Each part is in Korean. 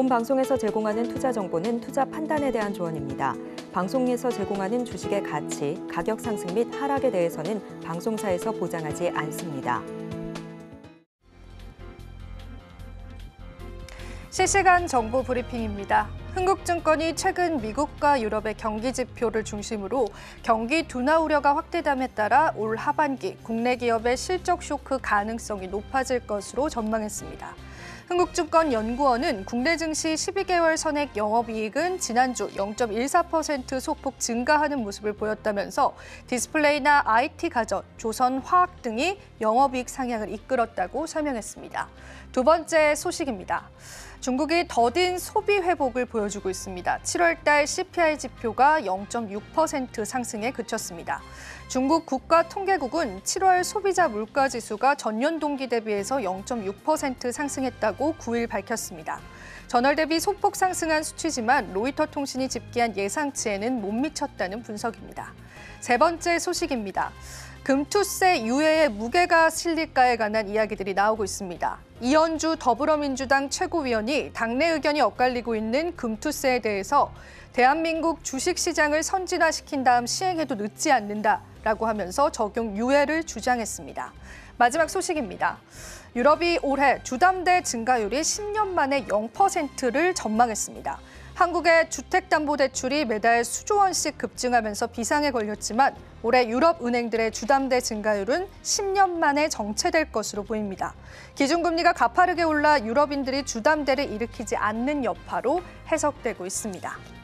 본 방송에서 제공하는 투자 정보는 투자 판단에 대한 조언입니다. 방송에서 제공하는 주식의 가치, 가격 상승 및 하락에 대해서는 방송사에서 보장하지 않습니다. 실시간 정보 브리핑입니다. 흥국증권이 최근 미국과 유럽의 경기 지표를 중심으로 경기 둔화 우려가 확대됨에 따라 올 하반기 국내 기업의 실적 쇼크 가능성이 높아질 것으로 전망했습니다. 흥국증권 연구원은 국내 증시 12개월 선행 영업이익은 지난주 0.14% 소폭 증가하는 모습을 보였다면서 디스플레이나 IT 가전, 조선 화학 등이 영업이익 상향을 이끌었다고 설명했습니다. 두 번째 소식입니다. 중국이 더딘 소비 회복을 보여주고 있습니다. 7월 달 CPI 지표가 0.6% 상승에 그쳤습니다. 중국 국가통계국은 7월 소비자 물가 지수가 전년 동기 대비해서 0.6% 상승했다고 9일 밝혔습니다. 전월 대비 소폭 상승한 수치지만 로이터 통신이 집계한 예상치에는 못 미쳤다는 분석입니다. 세 번째 소식입니다. 금투세 유예에 무게가 실릴까에 관한 이야기들이 나오고 있습니다. 이현주 더불어민주당 최고위원이 당내 의견이 엇갈리고 있는 금투세에 대해서 대한민국 주식시장을 선진화시킨 다음 시행해도 늦지 않는다 라고 하면서 적용 유예를 주장했습니다. 마지막 소식입니다. 유럽이 올해 주담대 증가율이 10년 만에 0%를 전망했습니다. 한국의 주택담보대출이 매달 수조 원씩 급증하면서 비상에 걸렸지만 올해 유럽 은행들의 주담대 증가율은 10년 만에 정체될 것으로 보입니다. 기준금리가 가파르게 올라 유럽인들이 주담대를 일으키지 않는 여파로 해석되고 있습니다.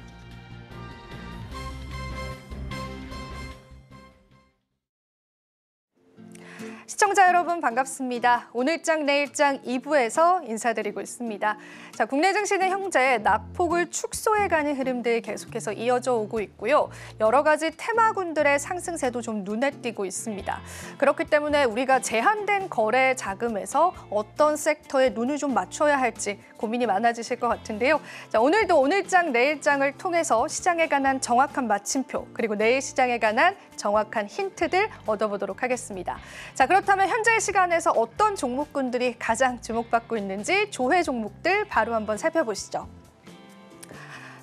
시청자 여러분 반갑습니다. 오늘장 내일장 2부에서 인사드리고 있습니다. 자, 국내 증시는 현재 낙폭을 축소해가는 흐름들 계속해서 이어져 오고 있고요. 여러 가지 테마군들의 상승세도 좀 눈에 띄고 있습니다. 그렇기 때문에 우리가 제한된 거래 자금에서 어떤 섹터에 눈을 좀 맞춰야 할지 고민이 많아지실 것 같은데요. 자, 오늘도 오늘장 내일장을 통해서 시장에 관한 정확한 마침표 그리고 내일 시장에 관한 정확한 힌트들 얻어보도록 하겠습니다. 자, 그 렇다면 현재 시간에서 어떤 종목군들이 가장 주목받고 있는지 조회 종목들 바로 한번 살펴보시죠.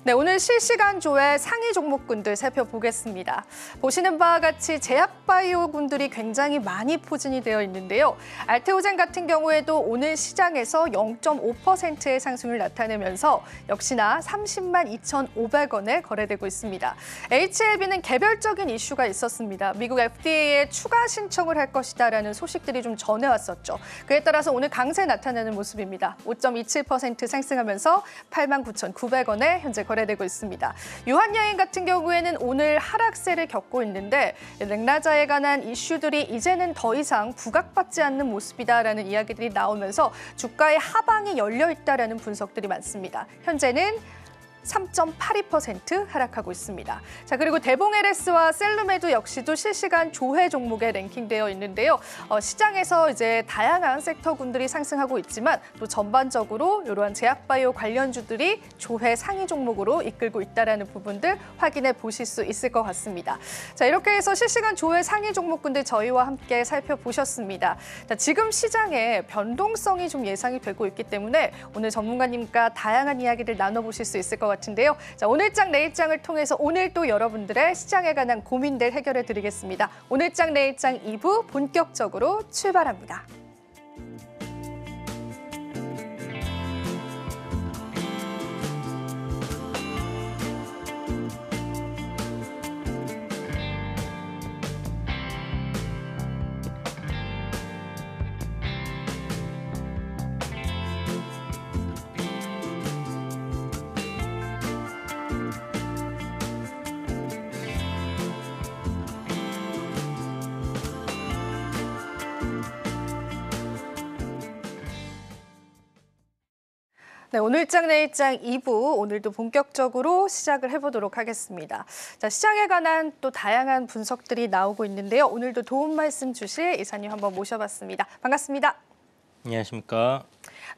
네, 오늘 실시간 조회 상위 종목군들 살펴보겠습니다. 보시는 바와 같이 제약바이오 군들이 굉장히 많이 포진이 되어 있는데요. 알테오젠 같은 경우에도 오늘 시장에서 0.5%의 상승을 나타내면서 역시나 30만 2,500원에 거래되고 있습니다. HLB는 개별적인 이슈가 있었습니다. 미국 FDA에 추가 신청을 할 것이다라는 소식들이 좀 전해왔었죠. 그에 따라서 오늘 강세 나타내는 모습입니다. 5.27% 상승하면서 8만 9,900원에 현재 거래 거래되고 있습니다. 유한여행 같은 경우에는 오늘 하락세를 겪고 있는데 렉나자에 관한 이슈들이 이제는 더 이상 부각받지 않는 모습이다라는 이야기들이 나오면서 주가의 하방이 열려 있다라는 분석들이 많습니다. 현재는 3.82% 하락하고 있습니다. 자 그리고 대봉 LS와 셀룸에도 역시도 실시간 조회 종목에 랭킹되어 있는데요. 어, 시장에서 이제 다양한 섹터군들이 상승하고 있지만 또 전반적으로 이러한 제약바이오 관련주들이 조회 상위 종목으로 이끌고 있다라는 부분들 확인해 보실 수 있을 것 같습니다. 자 이렇게 해서 실시간 조회 상위 종목군들 저희와 함께 살펴보셨습니다. 자, 지금 시장에 변동성이 좀 예상이 되고 있기 때문에 오늘 전문가님과 다양한 이야기를 나눠보실 수 있을 것 같습니다. 같은데요. 자, 오늘장 내일장을 통해서 오늘 또 여러분들의 시장에 관한 고민들 해결해 드리겠습니다. 오늘장 내일장 2부 본격적으로 출발합니다. 네, 오늘장 내일장 2부 오늘도 본격적으로 시작을 해보도록 하겠습니다. 자, 시장에 관한 또 다양한 분석들이 나오고 있는데요. 오늘도 도움 말씀 주실 이사님 한번 모셔봤습니다. 반갑습니다. 안녕하십니까.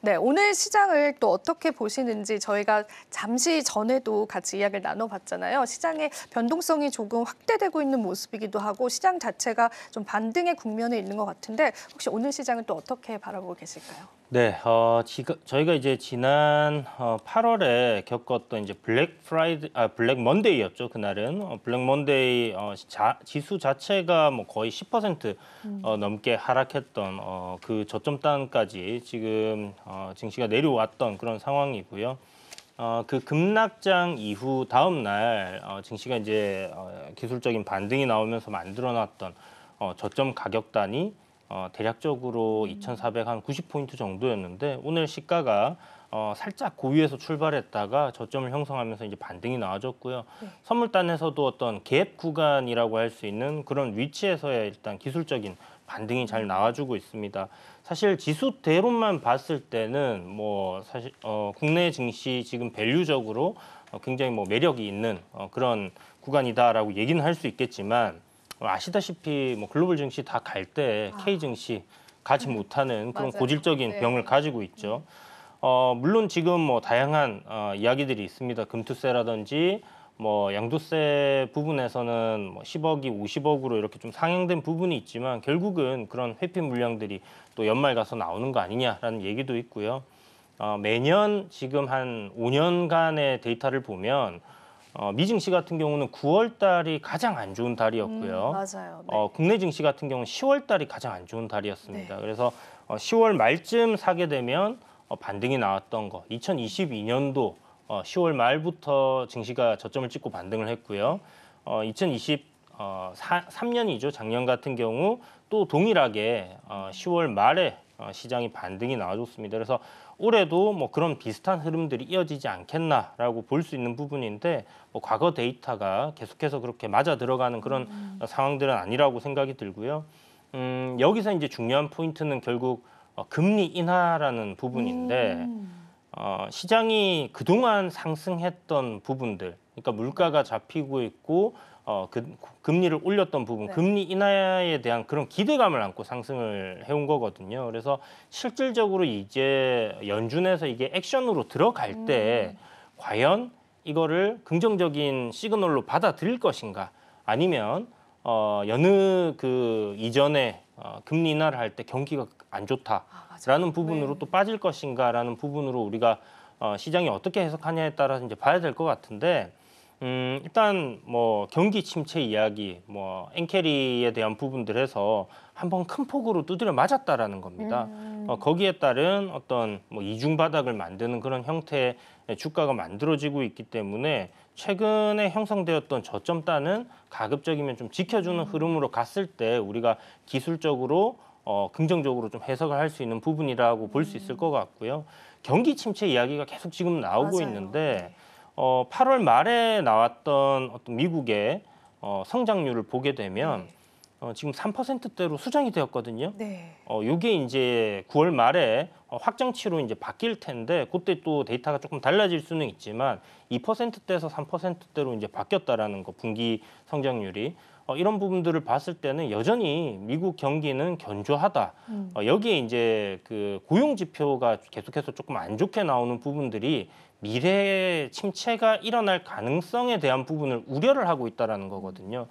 네, 오늘 시장을 또 어떻게 보시는지 저희가 잠시 전에도 같이 이야기를 나눠봤잖아요. 시장의 변동성이 조금 확대되고 있는 모습이기도 하고 시장 자체가 좀 반등의 국면에 있는 것 같은데 혹시 오늘 시장은 또 어떻게 바라보고 계실까요? 네, 어, 지금 저희가 이제 지난 어, 8월에 겪었던 이제 Black Friday, 아 Black Monday였죠. 그날은 어, Black Monday 어, 자, 지수 자체가 뭐 거의 10% 어, 넘게 하락했던 어, 그 저점단까지 지금 어, 증시가 내려왔던 그런 상황이고요. 어, 그 급락장 이후 다음 날 어, 증시가 이제 어, 기술적인 반등이 나오면서 만들어놨던 어, 저점 가격단이 어, 대략적으로 2,490 포인트 정도였는데 오늘 시가가 어, 살짝 고위에서 출발했다가 저점을 형성하면서 이제 반등이 나와줬고요. 네. 선물단에서도 어떤 갭 구간이라고 할 수 있는 그런 위치에서의 일단 기술적인 반등이 잘 나와주고 있습니다. 사실 지수대로만 봤을 때는 뭐 사실 어, 국내 증시 지금 밸류적으로 어, 굉장히 뭐 매력이 있는 어, 그런 구간이다라고 얘기는 할 수 있겠지만 어, 아시다시피 뭐 글로벌 증시 다 갈 때 아. K 증시 가지 못하는 그런 맞아요. 고질적인 네. 병을 가지고 있죠. 어, 물론 지금 뭐 다양한 어, 이야기들이 있습니다. 금투세라든지 뭐 양도세 부분에서는 뭐 10억이 50억으로 이렇게 좀 상향된 부분이 있지만 결국은 그런 회피 물량들이 또 연말 가서 나오는 거 아니냐라는 얘기도 있고요. 어, 매년 지금 한 5년간의 데이터를 보면 어, 미 증시 같은 경우는 9월 달이 가장 안 좋은 달이었고요. 음, 맞아요. 네. 어, 국내 증시 같은 경우는 10월 달이 가장 안 좋은 달이었습니다. 네. 그래서 어, 10월 말쯤 사게 되면 어, 반등이 나왔던 거. 2022년도 어, 10월 말부터 증시가 저점을 찍고 반등을 했고요. 어, 2023년이죠. 작년 같은 경우 또 동일하게 어, 10월 말에 어, 시장이 반등이 나와줬습니다. 그래서 올해도 뭐 그런 비슷한 흐름들이 이어지지 않겠나라고 볼 수 있는 부분인데 뭐 과거 데이터가 계속해서 그렇게 맞아 들어가는 그런 상황들은 아니라고 생각이 들고요. 음, 여기서 이제 중요한 포인트는 결국 어, 금리 인하라는 부분인데 음. 어, 시장이 그동안 상승했던 부분들, 그러니까 물가가 잡히고 있고 어, 그, 금리를 올렸던 부분, 네. 금리 인하에 대한 그런 기대감을 안고 상승을 해온 거거든요. 그래서 실질적으로 이제 연준에서 이게 액션으로 들어갈 때 음. 과연 이거를 긍정적인 시그널로 받아들일 것인가, 아니면 어, 여느 그 이전에 어, 금리 인하를 할 때 경기가 안 좋다. 아, 부분으로 네. 또 빠질 것인가라는 부분으로 우리가 어, 시장이 어떻게 해석하냐에 따라서 이제 봐야 될 것 같은데 음, 일단 뭐 경기 침체 이야기, 뭐 엔캐리에 대한 부분들에서 한번 큰 폭으로 두드려 맞았다라는 겁니다. 음. 어, 거기에 따른 어떤 뭐 이중 바닥을 만드는 그런 형태의 주가가 만들어지고 있기 때문에 최근에 형성되었던 저점단은 가급적이면 좀 지켜주는 흐름으로 갔을 때 우리가 기술적으로 어, 긍정적으로 좀 해석을 할 수 있는 부분이라고 볼 수 있을 것 같고요. 경기 침체 이야기가 계속 지금 나오고 맞아요. 있는데 네. 어, 8월 말에 나왔던 어떤 미국의 어, 성장률을 보게 되면 네. 어, 지금 3%대로 수정이 되었거든요. 네. 어, 요게 이제 9월 말에 어, 확정치로 이제 바뀔 텐데 그때 또 데이터가 조금 달라질 수는 있지만 2%대에서 3%대로 이제 바뀌었다라는 거 분기 성장률이 어, 이런 부분들을 봤을 때는 여전히 미국 경기는 견조하다. 음. 어, 여기에 이제 그 고용 지표가 계속해서 조금 안 좋게 나오는 부분들이 미래 침체가 일어날 가능성에 대한 부분을 우려를 하고 있다라는 거거든요.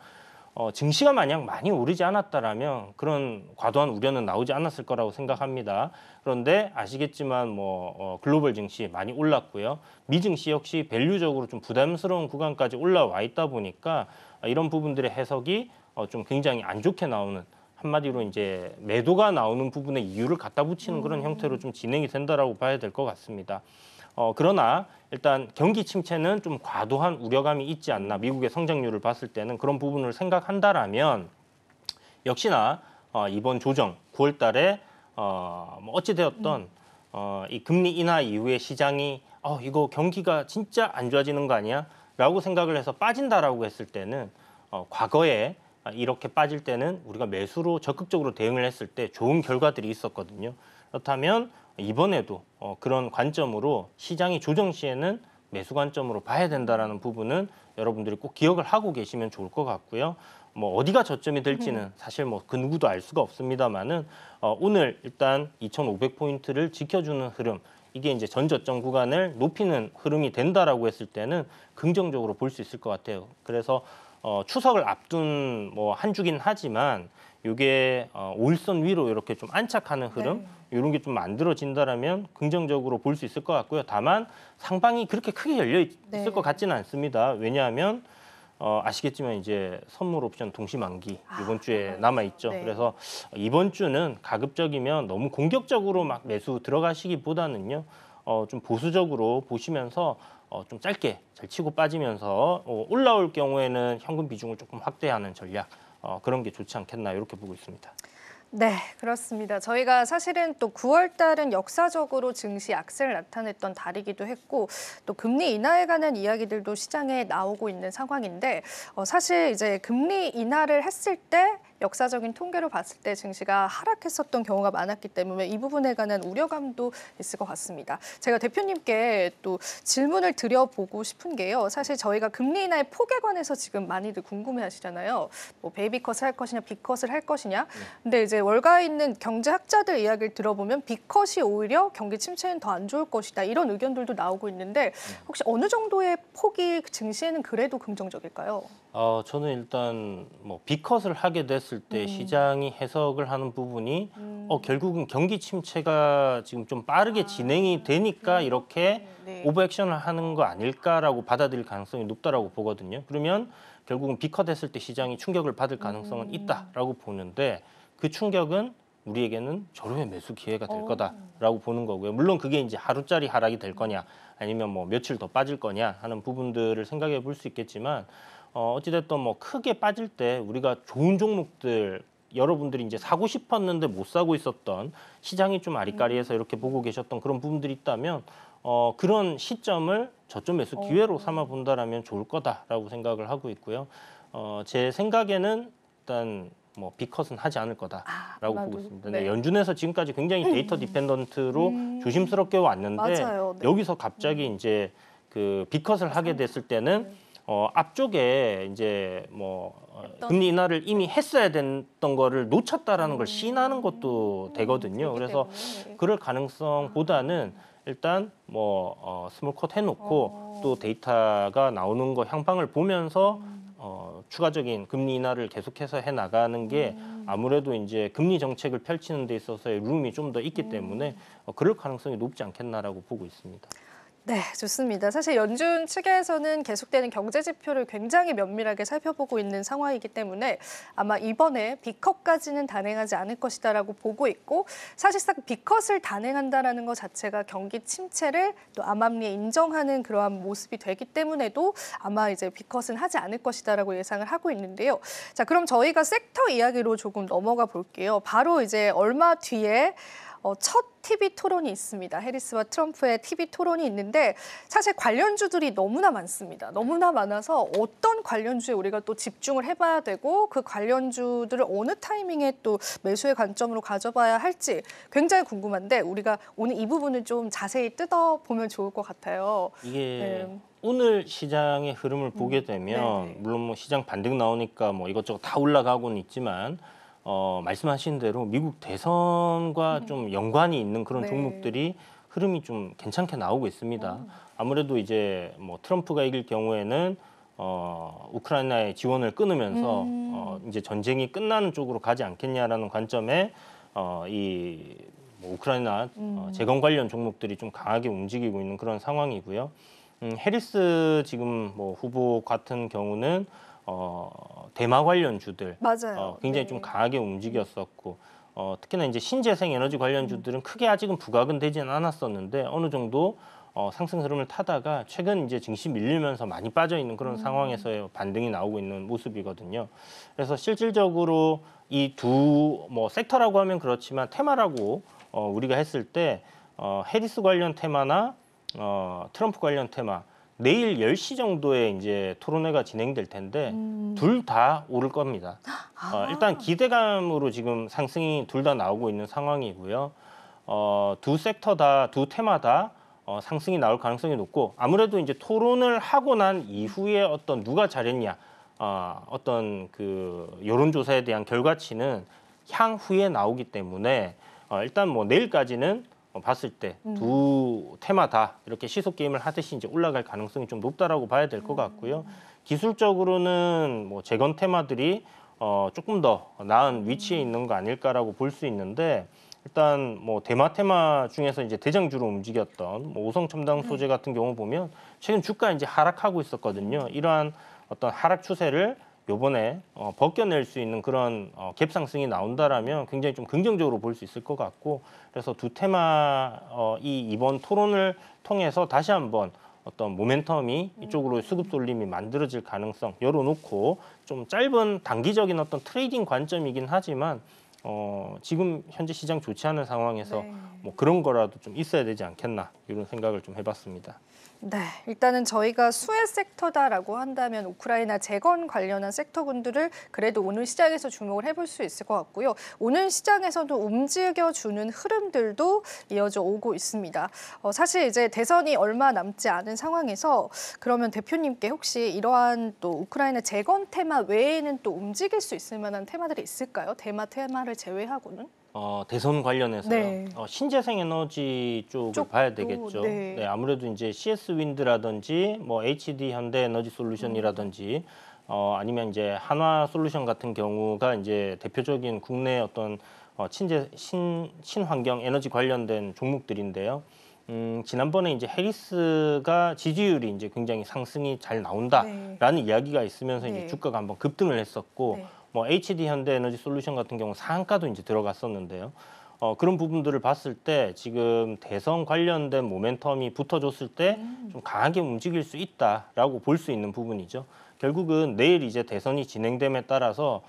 어, 증시가 만약 많이 오르지 않았다라면 그런 과도한 우려는 나오지 않았을 거라고 생각합니다. 그런데 아시겠지만 뭐 어, 글로벌 증시 많이 올랐고요. 미 증시 역시 밸류적으로 좀 부담스러운 구간까지 올라와 있다 보니까 어, 이런 부분들의 해석이 어, 좀 굉장히 안 좋게 나오는 한마디로 이제 매도가 나오는 부분에 이유를 갖다 붙이는 그런 형태로 좀 진행이 된다라고 봐야 될 것 같습니다. 어, 그러나 일단 경기 침체는 좀 과도한 우려감이 있지 않나 미국의 성장률을 봤을 때는 그런 부분을 생각한다라면 역시나 어, 이번 조정 9월 달에 어, 뭐 어찌 되었던 어, 이 금리 인하 이후에 시장이 어, 이거 경기가 진짜 안 좋아지는 거 아니야? 라고 생각을 해서 빠진다라고 했을 때는 어, 과거에 이렇게 빠질 때는 우리가 매수로 적극적으로 대응을 했을 때 좋은 결과들이 있었거든요. 그렇다면 이번에도 어, 그런 관점으로 시장이 조정 시에는 매수 관점으로 봐야 된다라는 부분은 여러분들이 꼭 기억을 하고 계시면 좋을 것 같고요. 뭐 어디가 저점이 될지는 사실 뭐 그 누구도 알 수가 없습니다만은 어, 오늘 일단 2,500포인트를 지켜주는 흐름 이게 이제 전저점 구간을 높이는 흐름이 된다라고 했을 때는 긍정적으로 볼 수 있을 것 같아요. 그래서 어, 추석을 앞둔 뭐 한 주긴 하지만 이게 어, 5일선 위로 이렇게 좀 안착하는 흐름 네. 이런 게 좀 만들어진다라면 긍정적으로 볼 수 있을 것 같고요. 다만 상방이 그렇게 크게 열려 있, 네. 을것 같지는 않습니다. 왜냐하면 어, 아시겠지만 이제 선물 옵션 동시 만기 이번 주에 남아 있죠. 네. 그래서 이번 주는 가급적이면 너무 공격적으로 막 매수 들어가시기보다는요. 어, 좀 보수적으로 보시면서 어, 좀 짧게 잘 치고 빠지면서 어, 올라올 경우에는 현금 비중을 조금 확대하는 전략 어, 그런 게 좋지 않겠나 이렇게 보고 있습니다. 네, 그렇습니다. 저희가 사실은 또 9월 달은 역사적으로 증시 악세를 나타냈던 달이기도 했고 또 금리 인하에 관한 이야기들도 시장에 나오고 있는 상황인데 어, 사실 이제 금리 인하를 했을 때 역사적인 통계로 봤을 때 증시가 하락했었던 경우가 많았기 때문에 이 부분에 관한 우려감도 있을 것 같습니다. 제가 대표님께 또 질문을 드려보고 싶은 게요. 사실 저희가 금리 인하의 폭에 관해서 지금 많이들 궁금해하시잖아요. 뭐 baby cut을 할 것이냐, big cut을 할 것이냐. 근데 이제 월가에 있는 경제학자들 이야기를 들어보면 big cut이 오히려 경기 침체는 더 안 좋을 것이다 이런 의견들도 나오고 있는데 혹시 어느 정도의 폭이 증시에는 그래도 긍정적일까요? 어, 저는 일단 뭐 big cut을 하게 됐을 때 음. 시장이 해석을 하는 부분이 음. 어, 결국은 경기 침체가 지금 좀 빠르게 진행이 되니까 이렇게 네. overaction을 하는 거 아닐까라고 받아들일 가능성이 높다라고 보거든요. 그러면 결국은 비컷 했을 때 시장이 충격을 받을 가능성은 음. 있다라고 보는데 그 충격은 우리에게는 저렴의 매수 기회가 될 어. 거다라고 보는 거고요. 물론 그게 이제 하루짜리 하락이 될 거냐 아니면 뭐 며칠 더 빠질 거냐 하는 부분들을 생각해 볼 수 있겠지만 어, 어찌됐든 뭐 크게 빠질 때 우리가 좋은 종목들 여러분들이 이제 사고 싶었는데 못 사고 있었던 시장이 좀 아리까리해서 이렇게 보고 계셨던 그런 부분들이 있다면 어, 그런 시점을 저점 매수 기회로 삼아 본다라면 좋을 거다라고 생각을 하고 있고요. 어, 제 생각에는 일단 뭐 big cut은 하지 않을 거다라고 아, 보고. 있습니다. 네. 네, 연준에서 지금까지 굉장히 data dependent로 음. 조심스럽게 왔는데 맞아요. 네. 여기서 갑자기 이제 그 big cut을 하게 됐을 때는 어, 앞쪽에 이제 뭐 어, 했던- 금리 인하를 이미 했어야 됐던 거를 놓쳤다라는 걸 시인하는 것도 되거든요. 그래서 때문에. 그럴 가능성보다는 일단 뭐 어, small cut 해놓고 어. 또 데이터가 나오는 거 향방을 보면서 음. 어, 추가적인 금리 인하를 계속해서 해 나가는 게 음. 아무래도 이제 금리 정책을 펼치는 데 있어서의 room이 좀더 음. 있기 때문에 어, 그럴 가능성이 높지 않겠나라고 보고 있습니다. 네, 좋습니다. 사실 연준 측에서는 계속되는 경제 지표를 굉장히 면밀하게 살펴보고 있는 상황이기 때문에 아마 이번에 B컷까지는 단행하지 않을 것이다라고 보고 있고 사실상 B컷을 단행한다라는 것 자체가 경기 침체를 또 암암리에 인정하는 그러한 모습이 되기 때문에도 아마 이제 B컷은 하지 않을 것이다라고 예상을 하고 있는데요. 자, 그럼 저희가 섹터 이야기로 조금 넘어가 볼게요. 바로 이제 얼마 뒤에 어, 첫 TV 토론이 있습니다. 해리스와 트럼프의 TV 토론이 있는데 사실 관련주들이 너무나 많습니다. 너무나 많아서 어떤 관련주에 우리가 또 집중을 해봐야 되고 그 관련주들을 어느 타이밍에 또 매수의 관점으로 가져봐야 할지 굉장히 궁금한데 우리가 오늘 이 부분을 좀 자세히 뜯어보면 좋을 것 같아요. 이게 네. 오늘 시장의 흐름을 보게 되면 네네. 물론 뭐 시장 반등 나오니까 뭐 이것저것 다 올라가고는 있지만 어, 말씀하신 대로 미국 대선과 좀 연관이 있는 그런 음. 네. 종목들이 흐름이 좀 괜찮게 나오고 있습니다. 아무래도 이제 뭐 트럼프가 이길 경우에는 어, 우크라이나의 지원을 끊으면서 음. 어, 이제 전쟁이 끝나는 쪽으로 가지 않겠냐라는 관점에 어, 이 뭐 우크라이나 어, 음. 재건 관련 종목들이 좀 강하게 움직이고 있는 그런 상황이고요. 음, 해리스 지금 뭐 후보 같은 경우는 어, 대마 관련 주들 맞아요. 어, 굉장히 네. 좀 강하게 움직였었고 어, 특히나 이제 신재생 에너지 음. 관련 주들은 크게 아직은 부각은 되지는 않았었는데 어느 정도 어, 상승 흐름을 타다가 최근 이제 증시 밀리면서 많이 빠져 있는 음. 그런 상황에서의 반등이 나오고 있는 모습이거든요. 그래서 실질적으로 이 두 뭐 섹터라고 하면 그렇지만 테마라고 어, 우리가 했을 때 어, 해리스 관련 테마나 어, 트럼프 관련 테마 내일 10시 정도에 이제 토론회가 진행될 텐데 음. 둘다 오를 겁니다. 아. 어, 일단 기대감으로 지금 상승이 둘 다 나오고 있는 상황이고요. 어, 두 섹터 다, 두 테마 다 어, 상승이 나올 가능성이 높고 아무래도 이제 토론을 하고 난 이후에 어떤 누가 잘했냐, 어, 어떤 그 여론조사에 대한 결과치는 향후에 나오기 때문에 어, 일단 뭐 내일까지는 어, 봤을 때두 테마 다 이렇게 시속 게임을 하듯이 이제 올라갈 가능성이 좀 높다라고 봐야 될 것 같고요. 기술적으로는 뭐 재건 테마들이 어, 조금 더 나은 위치에 있는 거 아닐까라고 볼 수 있는데 일단 뭐 대마 테마 중에서 이제 대장주로 움직였던 뭐 오성 첨단 소재 같은 경우 보면 최근 주가 이제 하락하고 있었거든요. 이러한 어떤 하락 추세를 요번에 어, 벗겨낼 수 있는 그런 어, 갭 상승이 나온다라면 굉장히 좀 긍정적으로 볼 수 있을 것 같고 그래서 두 테마 어, 이 이번 토론을 통해서 다시 한번 어떤 모멘텀이 이쪽으로 수급 쏠림이 만들어질 가능성 열어놓고 좀 짧은 단기적인 어떤 trading 관점이긴 하지만 어, 지금 현재 시장 좋지 않은 상황에서 네. 뭐 그런 거라도 좀 있어야 되지 않겠나 이런 생각을 좀 해봤습니다. 네, 일단은 저희가 수혜 섹터다라고 한다면 우크라이나 재건 관련한 섹터군들을 그래도 오늘 시장에서 주목을 해볼 수 있을 것 같고요. 오늘 시장에서도 움직여주는 흐름들도 이어져 오고 있습니다. 어, 사실 이제 대선이 얼마 남지 않은 상황에서 그러면 대표님께 혹시 이러한 또 우크라이나 재건 테마 외에는 또 움직일 수 있을 만한 테마들이 있을까요? 대마 테마를 제외하고는? 어, 대선 관련해서요. 네. 어, 신재생 에너지 쪽을 쪽도, 봐야 되겠죠. 네. 아무래도 이제 CS 윈드라든지 뭐 HD 현대 에너지 솔루션이라든지 어, 아니면 이제 한화 솔루션 같은 경우가 이제 대표적인 국내 어떤 어, 친재 신 친환경 에너지 관련된 종목들인데요. 음, 지난번에 이제 해리스가 지지율이 이제 굉장히 상승이 잘 나온다라는 이야기가 있으면서 네. 이제 주가가 한번 급등을 했었고 네. 뭐 HD 현대 에너지 솔루션 같은 경우 상한가도 이제 들어갔었는데요. 어, 그런 부분들을 봤을 때 지금 대선 관련된 모멘텀이 붙어줬을 때좀 강하게 움직일 수 있다라고 볼 수 있는 부분이죠. 결국은 내일 이제 대선이 진행됨에 따라서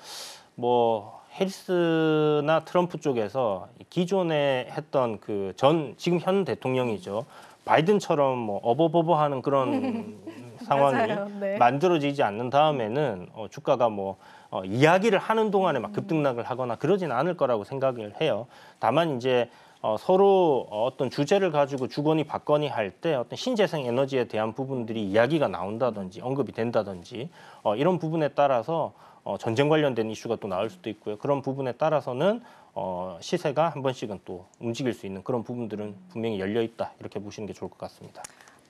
뭐 해리스나 트럼프 쪽에서 기존에 했던 그 전 지금 현 대통령이죠. 바이든처럼 뭐 어버버버 하는 그런 상황이. 네. 만들어지지 않는 다음에는 어, 주가가 뭐 어, 이야기를 하는 동안에 막 급등락을 하거나 그러진 않을 거라고 생각을 해요. 다만 이제 어, 서로 어떤 주제를 가지고 주거니 받거니 할 때 어떤 신재생 에너지에 대한 부분들이 이야기가 나온다든지 언급이 된다든지 어, 이런 부분에 따라서 어, 전쟁 관련된 이슈가 또 나올 수도 있고요. 그런 부분에 따라서는 어, 시세가 한 번씩은 또 움직일 수 있는 그런 부분들은 분명히 열려 있다 이렇게 보시는 게 좋을 것 같습니다.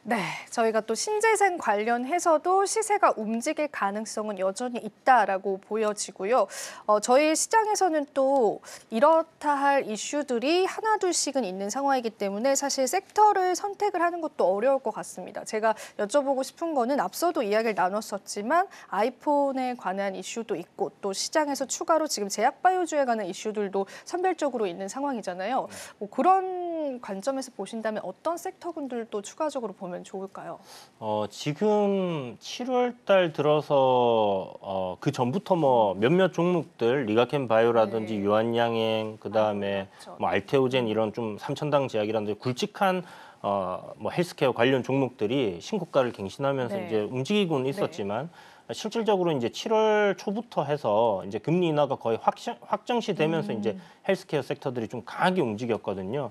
네, 저희가 또 신재생 관련해서도 시세가 움직일 가능성은 여전히 있다라고 보여지고요. 어, 저희 시장에서는 또 이렇다 할 이슈들이 하나 둘씩은 있는 상황이기 때문에 사실 섹터를 선택을 하는 것도 어려울 것 같습니다. 제가 여쭤보고 싶은 거는 앞서도 이야기를 나눴었지만 아이폰에 관한 이슈도 있고 또 시장에서 추가로 지금 제약바이오주에 관한 이슈들도 선별적으로 있는 상황이잖아요. 뭐 그런 관점에서 보신다면 어떤 섹터군들도 추가적으로 보면 좋을까요? 어, 지금 7월 달 들어서 어, 그 전부터 뭐 몇몇 종목들 리가켄 바이오라든지 네. 유한양행 그 다음에 아, 그렇죠. 뭐 알테오젠 이런 좀 삼천당 제약이라든지 굵직한 어, 뭐 헬스케어 관련 종목들이 신고가를 갱신하면서 네. 이제 움직이고는 있었지만 실질적으로 이제 7월 초부터 해서 이제 금리 인하가 거의 확정, 확정시 되면서 음. 이제 헬스케어 섹터들이 좀 강하게 움직였거든요.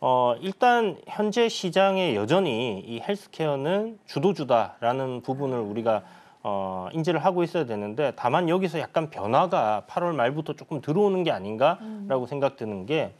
어, 일단 현재 시장에 여전히 이 헬스케어는 주도주다라는 부분을 우리가 어, 인지를 하고 있어야 되는데 다만 여기서 약간 변화가 8월 말부터 조금 들어오는 게 아닌가라고 생각 드는 게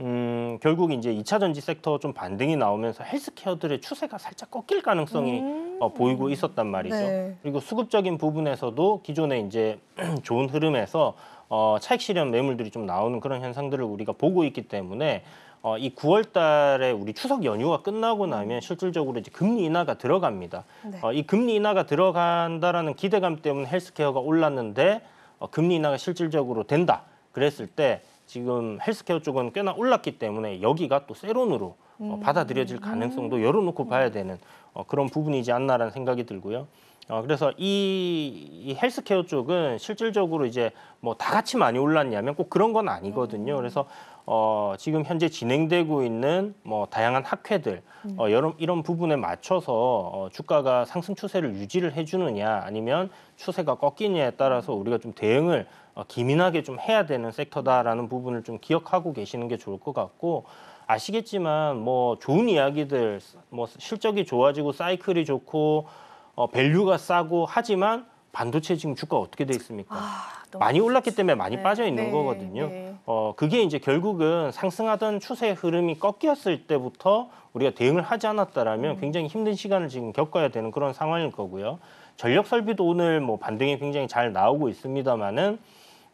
음, 결국 이제 2차 전지 섹터 좀 반등이 나오면서 헬스케어들의 추세가 살짝 꺾일 가능성이 음. 어, 보이고 있었단 말이죠. 네. 그리고 수급적인 부분에서도 기존에 이제 좋은 흐름에서 어, 차익 실현 매물들이 좀 나오는 그런 현상들을 우리가 보고 있기 때문에 어, 이 9월 달에 우리 추석 연휴가 끝나고 나면 실질적으로 이제 금리 인하가 들어갑니다. 네. 어, 이 금리 인하가 들어간다라는 기대감 때문에 헬스케어가 올랐는데 어, 금리 인하가 실질적으로 된다. 그랬을 때 지금 헬스케어 쪽은 꽤나 올랐기 때문에 여기가 또 sell on으로 어, 받아들여질 가능성도 열어놓고 봐야 되는 어, 그런 부분이지 않나라는 생각이 들고요. 어, 그래서 이, 이 헬스케어 쪽은 실질적으로 이제 뭐 다 같이 많이 올랐냐면 꼭 그런 건 아니거든요. 그래서 어, 지금 현재 진행되고 있는 뭐 다양한 학회들 어, 이런 이런 부분에 맞춰서 어, 주가가 상승 추세를 유지를 해주느냐 아니면 추세가 꺾이냐에 따라서 우리가 좀 대응을 어, 기민하게 좀 해야 되는 섹터다라는 부분을 좀 기억하고 계시는 게 좋을 것 같고 아시겠지만 뭐 좋은 이야기들 뭐 실적이 좋아지고 사이클이 좋고 어, value가 싸고 하지만 반도체 지금 주가 어떻게 돼 있습니까? 아, 많이 올랐기 때문에 많이 네, 빠져 있는 네, 거거든요. 네. 어, 그게 이제 결국은 상승하던 추세의 흐름이 꺾였을 때부터 우리가 대응을 하지 않았다라면 굉장히 힘든 시간을 지금 겪어야 되는 그런 상황일 거고요. 전력 설비도 오늘 뭐 반등이 굉장히 잘 나오고 있습니다만은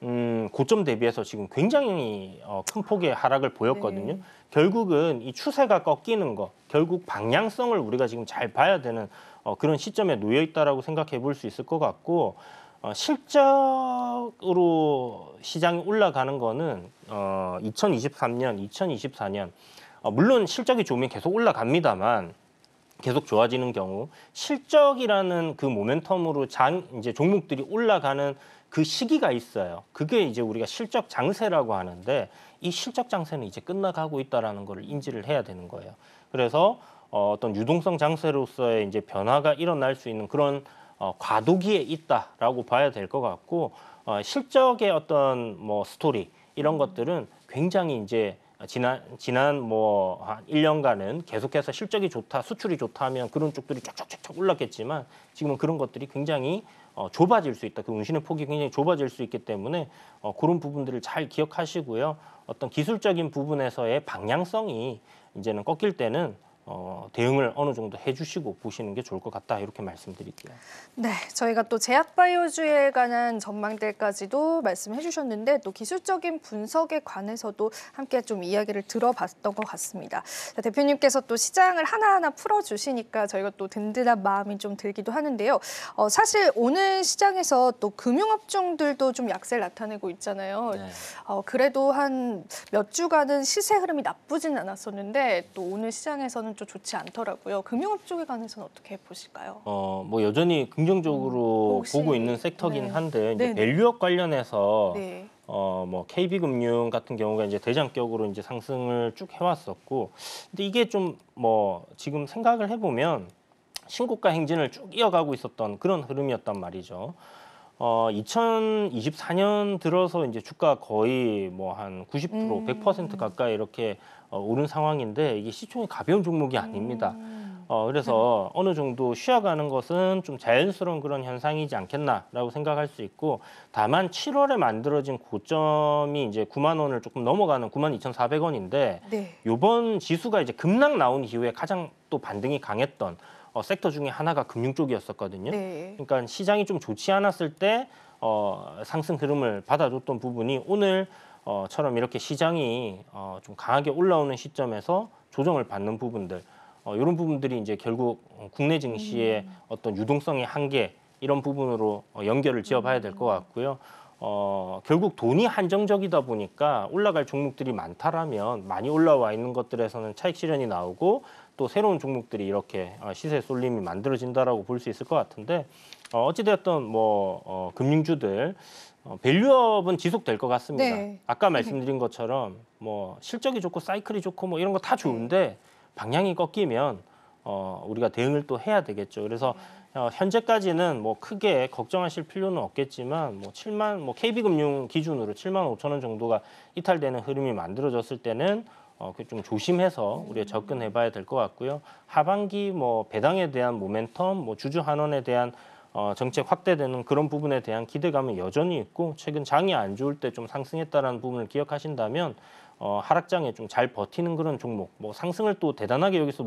음, 고점 대비해서 지금 굉장히 어, 큰 폭의 하락을 보였거든요. 네. 결국은 이 추세가 꺾이는 거, 결국 방향성을 우리가 지금 잘 봐야 되는 어, 그런 시점에 놓여 있다라고 생각해 볼 수 있을 것 같고 어, 실적으로 시장이 올라가는 거는 어, 2023년, 2024년 어, 물론 실적이 좋으면 계속 올라갑니다만 계속 좋아지는 경우 실적이라는 그 모멘텀으로 장 이제 종목들이 올라가는 그 시기가 있어요. 그게 이제 우리가 실적 장세라고 하는데 이 실적 장세는 이제 끝나가고 있다라는 걸 인지를 해야 되는 거예요. 그래서 어, 어떤 유동성 장세로서의 이제 변화가 일어날 수 있는 그런 어, 과도기에 있다라고 봐야 될 것 같고 어, 실적의 어떤 뭐 스토리 이런 것들은 굉장히 이제 지난 지난 뭐 한 1년간은 계속해서 실적이 좋다, 수출이 좋다 하면 그런 쪽들이 쫙쫙쫙쫙 올랐겠지만 지금은 그런 것들이 굉장히 어, 좁아질 수 있다. 그 운신의 폭이 굉장히 좁아질 수 있기 때문에 어, 그런 부분들을 잘 기억하시고요. 어떤 기술적인 부분에서의 방향성이 이제는 꺾일 때는 어, 대응을 어느 정도 해주시고 보시는 게 좋을 것 같다 이렇게 말씀드릴게요. 네, 저희가 또 제약바이오주에 관한 전망대까지도 말씀해 주셨는데 또 기술적인 분석에 관해서도 함께 좀 이야기를 들어봤던 것 같습니다. 자, 대표님께서 또 시장을 하나하나 풀어주시니까 저희가 또 든든한 마음이 좀 들기도 하는데요. 어, 사실 오늘 시장에서 또 금융업종들도 좀 약세를 나타내고 있잖아요. 네. 어, 그래도 한 몇 주간은 시세 흐름이 나쁘진 않았었는데 또 오늘 시장에서는 좀 좋지 않더라고요. 금융업 쪽에 관해서는 어떻게 보실까요? 어, 뭐 여전히 긍정적으로 음, 혹시- 보고 있는 섹터긴 네. 한데 이제 네네. value up 관련해서 네. 어, 뭐 KB금융 같은 경우가 이제 대장격으로 이제 상승을 쭉 해왔었고, 근데 이게 좀 뭐 지금 생각을 해보면 신고가 행진을 쭉 이어가고 있었던 그런 흐름이었단 말이죠. 어, 2024년 들어서 이제 주가 거의 뭐 한 90% 음. 100% 가까이 이렇게 어, 오른 상황인데 이게 시총이 가벼운 종목이 아닙니다. 음. 어, 그래서 어느 정도 쉬어가는 것은 좀 자연스러운 그런 현상이지 않겠나라고 생각할 수 있고 다만 7월에 만들어진 고점이 이제 9만 원을 조금 넘어가는 9만 2,400원인데 네. 요번 지수가 이제 급락 나온 이후에 가장 또 반등이 강했던 어, 섹터 중에 하나가 금융 쪽이었었거든요. 네. 그러니까 시장이 좀 좋지 않았을 때 어, 상승 흐름을 받아줬던 부분이 오늘처럼 이렇게 시장이 어, 좀 강하게 올라오는 시점에서 조정을 받는 부분들 어, 이런 부분들이 이제 결국 어, 국내 증시의 어떤 유동성의 한계 이런 부분으로 어, 연결을 지어봐야 될 것 같고요. 어, 결국 돈이 한정적이다 보니까 올라갈 종목들이 많다라면 많이 올라와 있는 것들에서는 차익 실현이 나오고 또 새로운 종목들이 이렇게 어, 시세 쏠림이 만들어진다라고 볼 수 있을 것 같은데 어, 어찌되었던 뭐 어, 금융주들 어, 밸류업은 지속될 것 같습니다. 네. 아까 말씀드린 것처럼 뭐 실적이 좋고 사이클이 좋고 뭐 이런 거 다 좋은데 방향이 꺾이면 어, 우리가 대응을 또 해야 되겠죠. 그래서 어, 현재까지는 뭐 크게 걱정하실 필요는 없겠지만 뭐 7만 뭐 KB금융 기준으로 7만 5천 원 정도가 이탈되는 흐름이 만들어졌을 때는 어, 그좀 조심해서 우리가 접근해 봐야 될 것 같고요. 하반기 뭐 배당에 대한 모멘텀, 뭐 주주 환원에 대한 어, 정책 확대되는 그런 부분에 대한 기대감은 여전히 있고 최근 장이 안 좋을 때 좀 상승했다라는 부분을 기억하신다면 어, 하락장에 좀 잘 버티는 그런 종목, 뭐 상승을 또 대단하게 여기서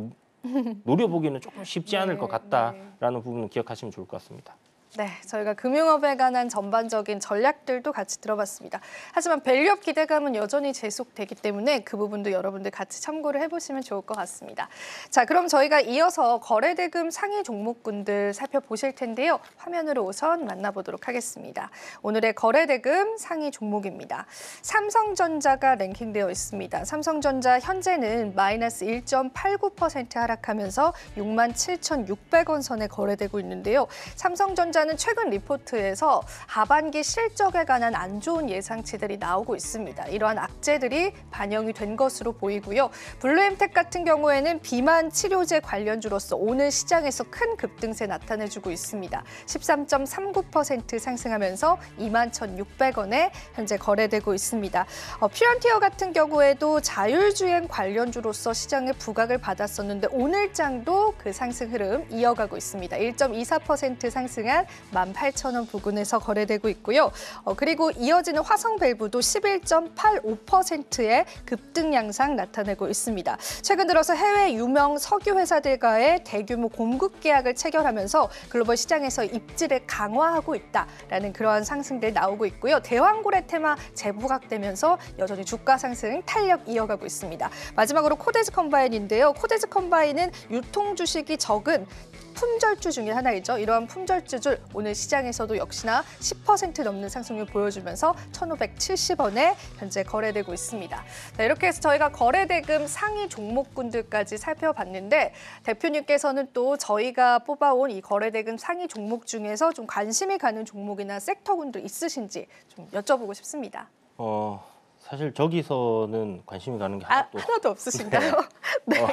노려보기는 조금 쉽지 않을 네, 것 같다라는 부분을 기억하시면 좋을 것 같습니다. 네, 저희가 금융업에 관한 전반적인 전략들도 같이 들어봤습니다. 하지만 value up 기대감은 여전히 계속되기 때문에 그 부분도 여러분들 같이 참고를 해보시면 좋을 것 같습니다. 자, 그럼 저희가 이어서 거래대금 상위 종목군들 살펴보실 텐데요. 화면으로 우선 만나보도록 하겠습니다. 오늘의 거래대금 상위 종목입니다. 삼성전자가 랭킹되어 있습니다. 삼성전자 현재는 마이너스 1.89% 하락하면서 6만 7,600원 선에 거래되고 있는데요. 삼성전자 는 최근 리포트에서 하반기 실적에 관한 안 좋은 예상치들이 나오고 있습니다. 이러한 악재들이 반영이 된 것으로 보이고요. 블루엠텍 같은 경우에는 비만 치료제 관련주로서 오늘 시장에서 큰 급등세 나타내주고 있습니다. 13.39% 상승하면서 21,600원에 현재 거래되고 있습니다. 어, 퓨런티어 같은 경우에도 자율주행 관련주로서 시장에 부각을 받았었는데 오늘장도 그 상승 흐름 이어가고 있습니다. 1.24% 상승한 18,000원 부근에서 거래되고 있고요. 어, 그리고 이어지는 화성 밸브도 11.85%의 급등 양상 나타내고 있습니다. 최근 들어서 해외 유명 석유 회사들과의 대규모 공급 계약을 체결하면서 글로벌 시장에서 입지를 강화하고 있다라는 그러한 상승들 나오고 있고요. 대왕고래 테마 재부각되면서 여전히 주가 상승 탄력 이어가고 있습니다. 마지막으로 코데즈 컴바인인데요. 코데즈 컴바인은 유통 주식이 적은 품절주 중에 하나이죠. 이러한 품절주들 오늘 시장에서도 역시나 10% 넘는 상승률 보여주면서 1,570원에 현재 거래되고 있습니다. 자, 이렇게 해서 저희가 거래대금 상위 종목군들까지 살펴봤는데 대표님께서는 또 저희가 뽑아온 이 거래대금 상위 종목 중에서 좀 관심이 가는 종목이나 섹터군들 있으신지 좀 여쭤보고 싶습니다. 어, 사실 저기서는 관심이 가는 게 아, 하나도 하나도 없으신가요? 네. 어,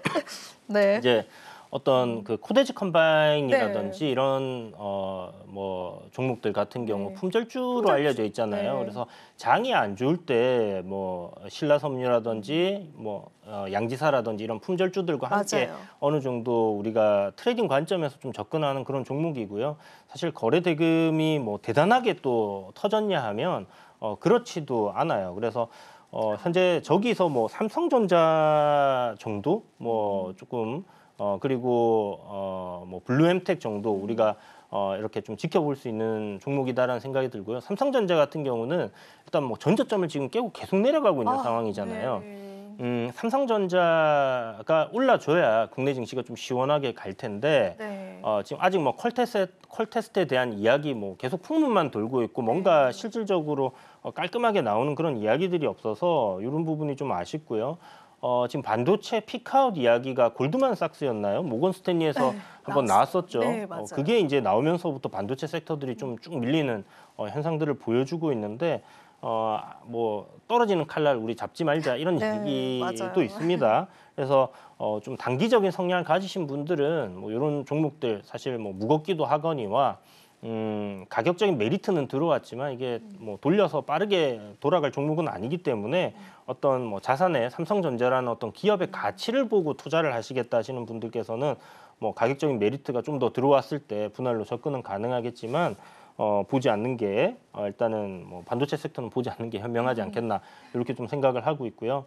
네. 이제 어떤 그 코데즈 컴바인이라든지 네. 이런 어 뭐 종목들 같은 경우 네. 품절주로 품절주. 알려져 있잖아요. 네. 그래서 장이 안 좋을 때 뭐 신라섬유라든지 뭐 어, 양지사라든지 이런 품절주들과 함께 맞아요. 어느 정도 우리가 trading 관점에서 좀 접근하는 그런 종목이고요. 사실 거래 대금이 뭐 대단하게 또 터졌냐 하면 어 그렇지도 않아요. 그래서 어 현재 저기서 뭐 삼성전자 정도 뭐 조금 어 그리고 어 뭐 블루엠텍 정도 우리가 어 이렇게 좀 지켜볼 수 있는 종목이다라는 생각이 들고요. 삼성전자 같은 경우는 일단 뭐 전저점을 지금 깨고 계속 내려가고 있는 아, 상황이잖아요. 네. 음, 삼성전자가 올라줘야 국내 증시가 좀 시원하게 갈 텐데 네. 어, 지금 아직 뭐 qual test, qual test에 대한 이야기 뭐 계속 풍문만 돌고 있고 뭔가 네. 실질적으로 어, 깔끔하게 나오는 그런 이야기들이 없어서 이런 부분이 좀 아쉽고요. 어, 지금 반도체 피크아웃 이야기가 골드만삭스였나요? 모건 스탠리에서 네, 한번 나왔었죠. 네, 어. 그게 이제 나오면서부터 반도체 섹터들이 좀 쭉 밀리는 어, 현상들을 보여주고 있는데 어, 뭐 떨어지는 칼날 우리 잡지 말자 이런 네, 얘기도 맞아요. 있습니다. 그래서 어, 좀 단기적인 성향을 가지신 분들은 뭐 이런 종목들 사실 뭐 무겁기도 하거니와 음, 가격적인 메리트는 들어왔지만 이게 뭐 돌려서 빠르게 돌아갈 종목은 아니기 때문에 어떤 뭐 자산의 삼성전자라는 어떤 기업의 가치를 보고 투자를 하시겠다 하시는 분들께서는 뭐 가격적인 메리트가 좀 더 들어왔을 때 분할로 접근은 가능하겠지만 어, 보지 않는 게 어, 일단은 뭐 반도체 섹터는 보지 않는 게 현명하지 않겠나 이렇게 좀 생각을 하고 있고요.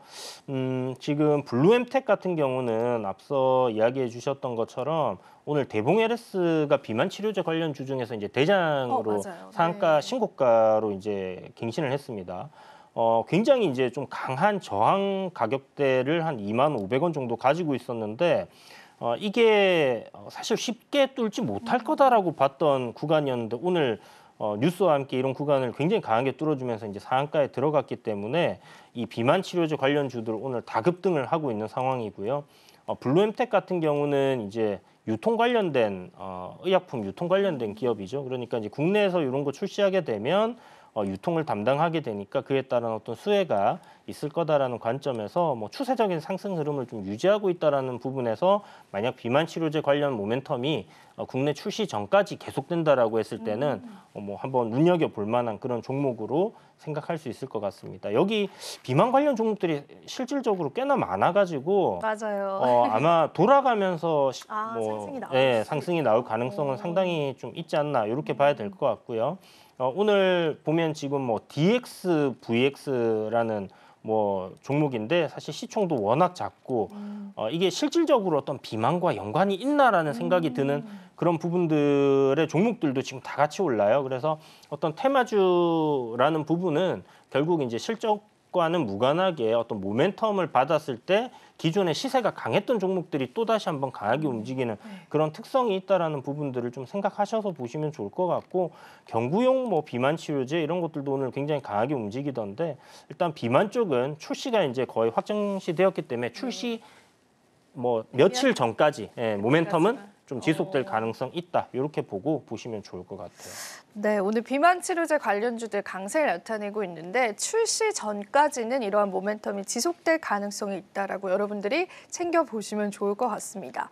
음, 지금 블루엠텍 같은 경우는 앞서 이야기해 주셨던 것처럼 오늘 대봉 LS가 비만 치료제 관련 주 중에서 이제 대장으로 어. 상한가 네. 신고가로 이제 갱신을 했습니다. 어, 굉장히 이제 좀 강한 저항 가격대를 한 2만 500원 정도 가지고 있었는데 어, 이게 어, 사실 쉽게 뚫지 못할 거다라고 봤던 구간이었는데 오늘 어, 뉴스와 함께 이런 구간을 굉장히 강하게 뚫어주면서 이제 상한가에 들어갔기 때문에 이 비만 치료제 관련 주들 오늘 다급등을 하고 있는 상황이고요. 어, 블루엠텍 같은 경우는 이제 유통 관련된 어, 의약품 유통 관련된 기업이죠. 그러니까 이제 국내에서 이런 거 출시하게 되면 어, 유통을 담당하게 되니까 그에 따른 어떤 수혜가 있을 거다라는 관점에서 뭐 추세적인 상승 흐름을 좀 유지하고 있다라는 부분에서 만약 비만 치료제 관련 모멘텀이 어, 국내 출시 전까지 계속된다라고 했을 때는 어, 뭐 한번 눈여겨 볼 만한 그런 종목으로 생각할 수 있을 것 같습니다. 여기 비만 관련 종목들이 실질적으로 꽤나 많아가지고 맞아요. 어, 아마 돌아가면서 시- 아, 뭐 상승이 나올 예, 수 상승이 나올 가능성은 오. 상당히 좀 있지 않나 이렇게 봐야 될 것 같고요. 어, 오늘 보면 지금 뭐 DX, VX라는 뭐 종목인데 사실 시총도 워낙 작고 음. 어, 이게 실질적으로 어떤 비만과 연관이 있나라는 생각이 드는 그런 부분들의 종목들도 지금 다 같이 올라요. 그래서 어떤 테마주라는 부분은 결국 이제 실적 과는 무관하게 어떤 모멘텀을 받았을 때 기존의 시세가 강했던 종목들이 또 다시 한번 강하게 움직이는 그런 특성이 있다라는 부분들을 좀 생각하셔서 보시면 좋을 것 같고 경구용 뭐 비만 치료제 이런 것들도 오늘 굉장히 강하게 움직이던데 일단 비만 쪽은 출시가 이제 거의 확정시 되었기 때문에 출시 뭐 며칠 전까지 예, 모멘텀은 좀 지속될 어. 가능성 있다. 이렇게 보고 보시면 좋을 것 같아요. 네, 오늘 비만 치료제 관련주들 강세를 나타내고 있는데 출시 전까지는 이러한 모멘텀이 지속될 가능성이 있다라고 여러분들이 챙겨 보시면 좋을 것 같습니다.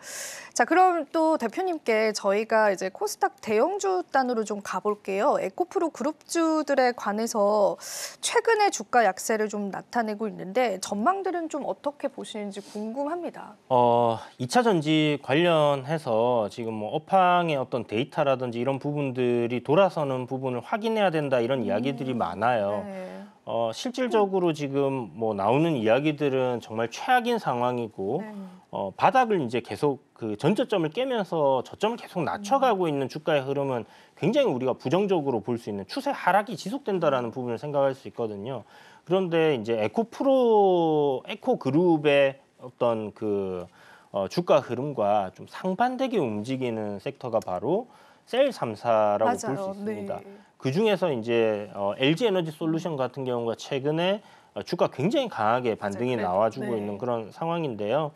자, 그럼 또 대표님께 저희가 이제 코스닥 대형주 단으로 좀 가볼게요. 에코프로 그룹주들에 관해서 최근에 주가 약세를 좀 나타내고 있는데 전망들은 좀 어떻게 보시는지 궁금합니다. 어, 2차 전지 관련해서 지금 뭐 업황의 어떤 데이터라든지 이런 부분들이 돌아서 는 부분을 확인해야 된다 이런 이야기들이 많아요. 네. 어, 실질적으로 지금 뭐 나오는 이야기들은 정말 최악인 상황이고 네. 어, 바닥을 이제 계속 그 전저점을 깨면서 저점을 계속 낮춰가고 있는 주가의 흐름은 굉장히 우리가 부정적으로 볼 수 있는 추세 하락이 지속된다라는 부분을 생각할 수 있거든요. 그런데 이제 에코프로 에코 그룹의 어떤 그 어, 주가 흐름과 좀 상반되게 움직이는 섹터가 바로 셀 3사라고 볼 수. 있습니다. 네. 그 중에서 이제 어, LG 에너지 솔루션 같은 경우가 최근에 어, 주가 굉장히 강하게 반등이 그래도, 나와주고 네. 있는 그런 상황인데요.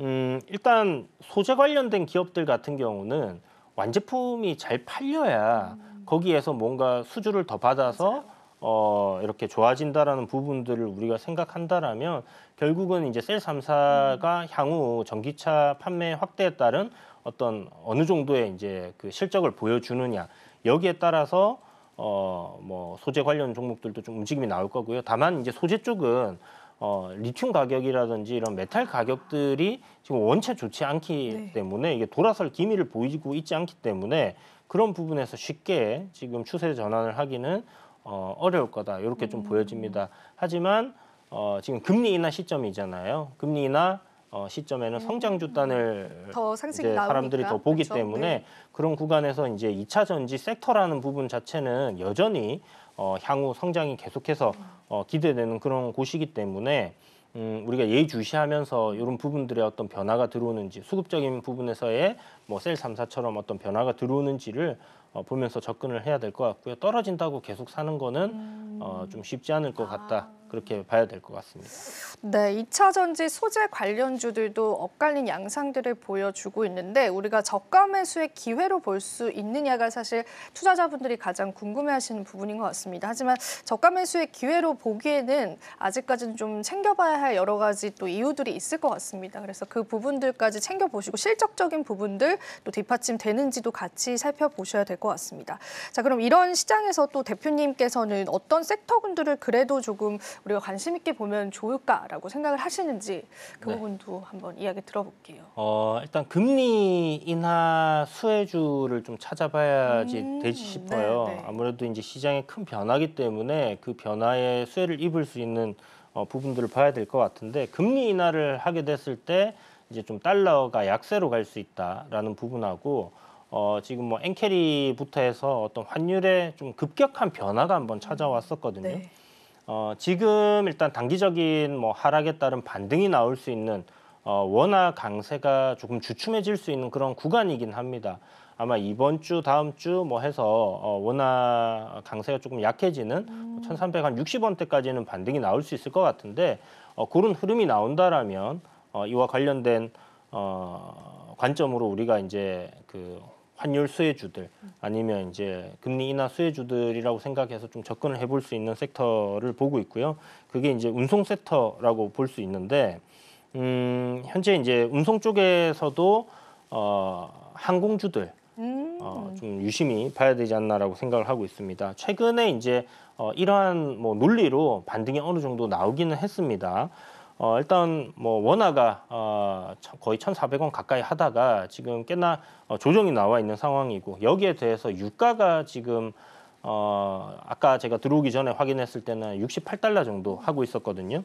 음, 일단 소재 관련된 기업들 같은 경우는 완제품이 잘 팔려야 거기에서 뭔가 수주를 더 받아서 음. 맞아요. 어, 이렇게 좋아진다라는 부분들을 우리가 생각한다라면 결국은 이제 셀 3사가 음. 향후 전기차 판매 확대에 따른 어떤 어느 정도의 이제 그 실적을 보여주느냐 여기에 따라서 어, 뭐 소재 관련 종목들도 좀 움직임이 나올 거고요. 다만 이제 소재 쪽은 어, 리튬 가격이라든지 이런 메탈 가격들이 지금 원체 좋지 않기 네. 때문에 이게 돌아설 기미를 보이고 있지 않기 때문에 그런 부분에서 쉽게 지금 추세 전환을 하기는 어, 어려울 거다 이렇게 좀 보여집니다. 하지만 어, 지금 금리 인하 시점이잖아요. 금리 인하 어, 시점에는 성장 주 단을 더 상승이 이제 나오니까. 사람들이 더 보기 그렇죠? 때문에 네. 그런 구간에서 이제 2차 전지 섹터라는 부분 자체는 여전히 어, 향후 성장이 계속해서 어, 기대되는 그런 곳이기 때문에 음, 우리가 예의주시하면서 이런 부분들의 어떤 변화가 들어오는지 수급적인 부분에서의 뭐셀 3사처럼 어떤 변화가 들어오는지를 어, 보면서 접근을 해야 될 것 같고요. 떨어진다고 계속 사는 거는 음. 어, 좀 쉽지 않을 것 같다. 아. 그렇게 봐야 될 것 같습니다. 네, 2차 전지 소재 관련주들도 엇갈린 양상들을 보여주고 있는데 우리가 저가 매수의 기회로 볼 수 있느냐가 사실 투자자분들이 가장 궁금해하시는 부분인 것 같습니다. 하지만 저가 매수의 기회로 보기에는 아직까지는 좀 챙겨봐야 할 여러 가지 또 이유들이 있을 것 같습니다. 그래서 그 부분들까지 챙겨보시고 실적적인 부분들 또 뒷받침 되는지도 같이 살펴보셔야 될 것 같습니다. 자, 그럼 이런 시장에서 또 대표님께서는 어떤 섹터군들을 그래도 조금 우리가 관심 있게 보면 좋을까라고 생각을 하시는지 그 네. 부분도 한번 이야기 들어볼게요. 어, 일단 금리 인하 수혜주를 좀 찾아봐야지 음, 되지 싶어요. 네, 네. 아무래도 이제 시장에 큰 변화기 때문에 그 변화에 수혜를 입을 수 있는 어, 부분들을 봐야 될 것 같은데 금리 인하를 하게 됐을 때 이제 좀 달러가 약세로 갈 수 있다라는 부분하고 어, 지금 뭐 엔캐리부터 해서 어떤 환율의 좀 급격한 변화가 한번 찾아왔었거든요. 네. 어, 지금 일단 단기적인 뭐 하락에 따른 반등이 나올 수 있는 어, 원화 강세가 조금 주춤해질 수 있는 그런 구간이긴 합니다. 아마 이번 주, 다음 주 뭐 해서 어, 원화 강세가 조금 약해지는 1,360원대까지는 반등이 나올 수 있을 것 같은데 어, 그런 흐름이 나온다라면 어, 이와 관련된 어, 관점으로 우리가 이제 그 환율 수혜주들 아니면 이제 금리 인하 수혜주들이라고 생각해서 좀 접근을 해볼 수 있는 섹터를 보고 있고요. 그게 이제 운송 섹터라고 볼 수 있는데 음, 현재 이제 운송 쪽에서도 어, 항공주들 음. 어, 좀 유심히 봐야 되지 않나라고 생각을 하고 있습니다. 최근에 이제 어, 이러한 뭐 논리로 반등이 어느 정도 나오기는 했습니다. 어, 일단 뭐 원화가 어, 천- 거의 1,400원 가까이 하다가 지금 꽤나 어, 조정이 나와 있는 상황이고 여기에 대해서 유가가 지금 어, 아까 제가 들어오기 전에 확인했을 때는 68달러 정도 하고 있었거든요.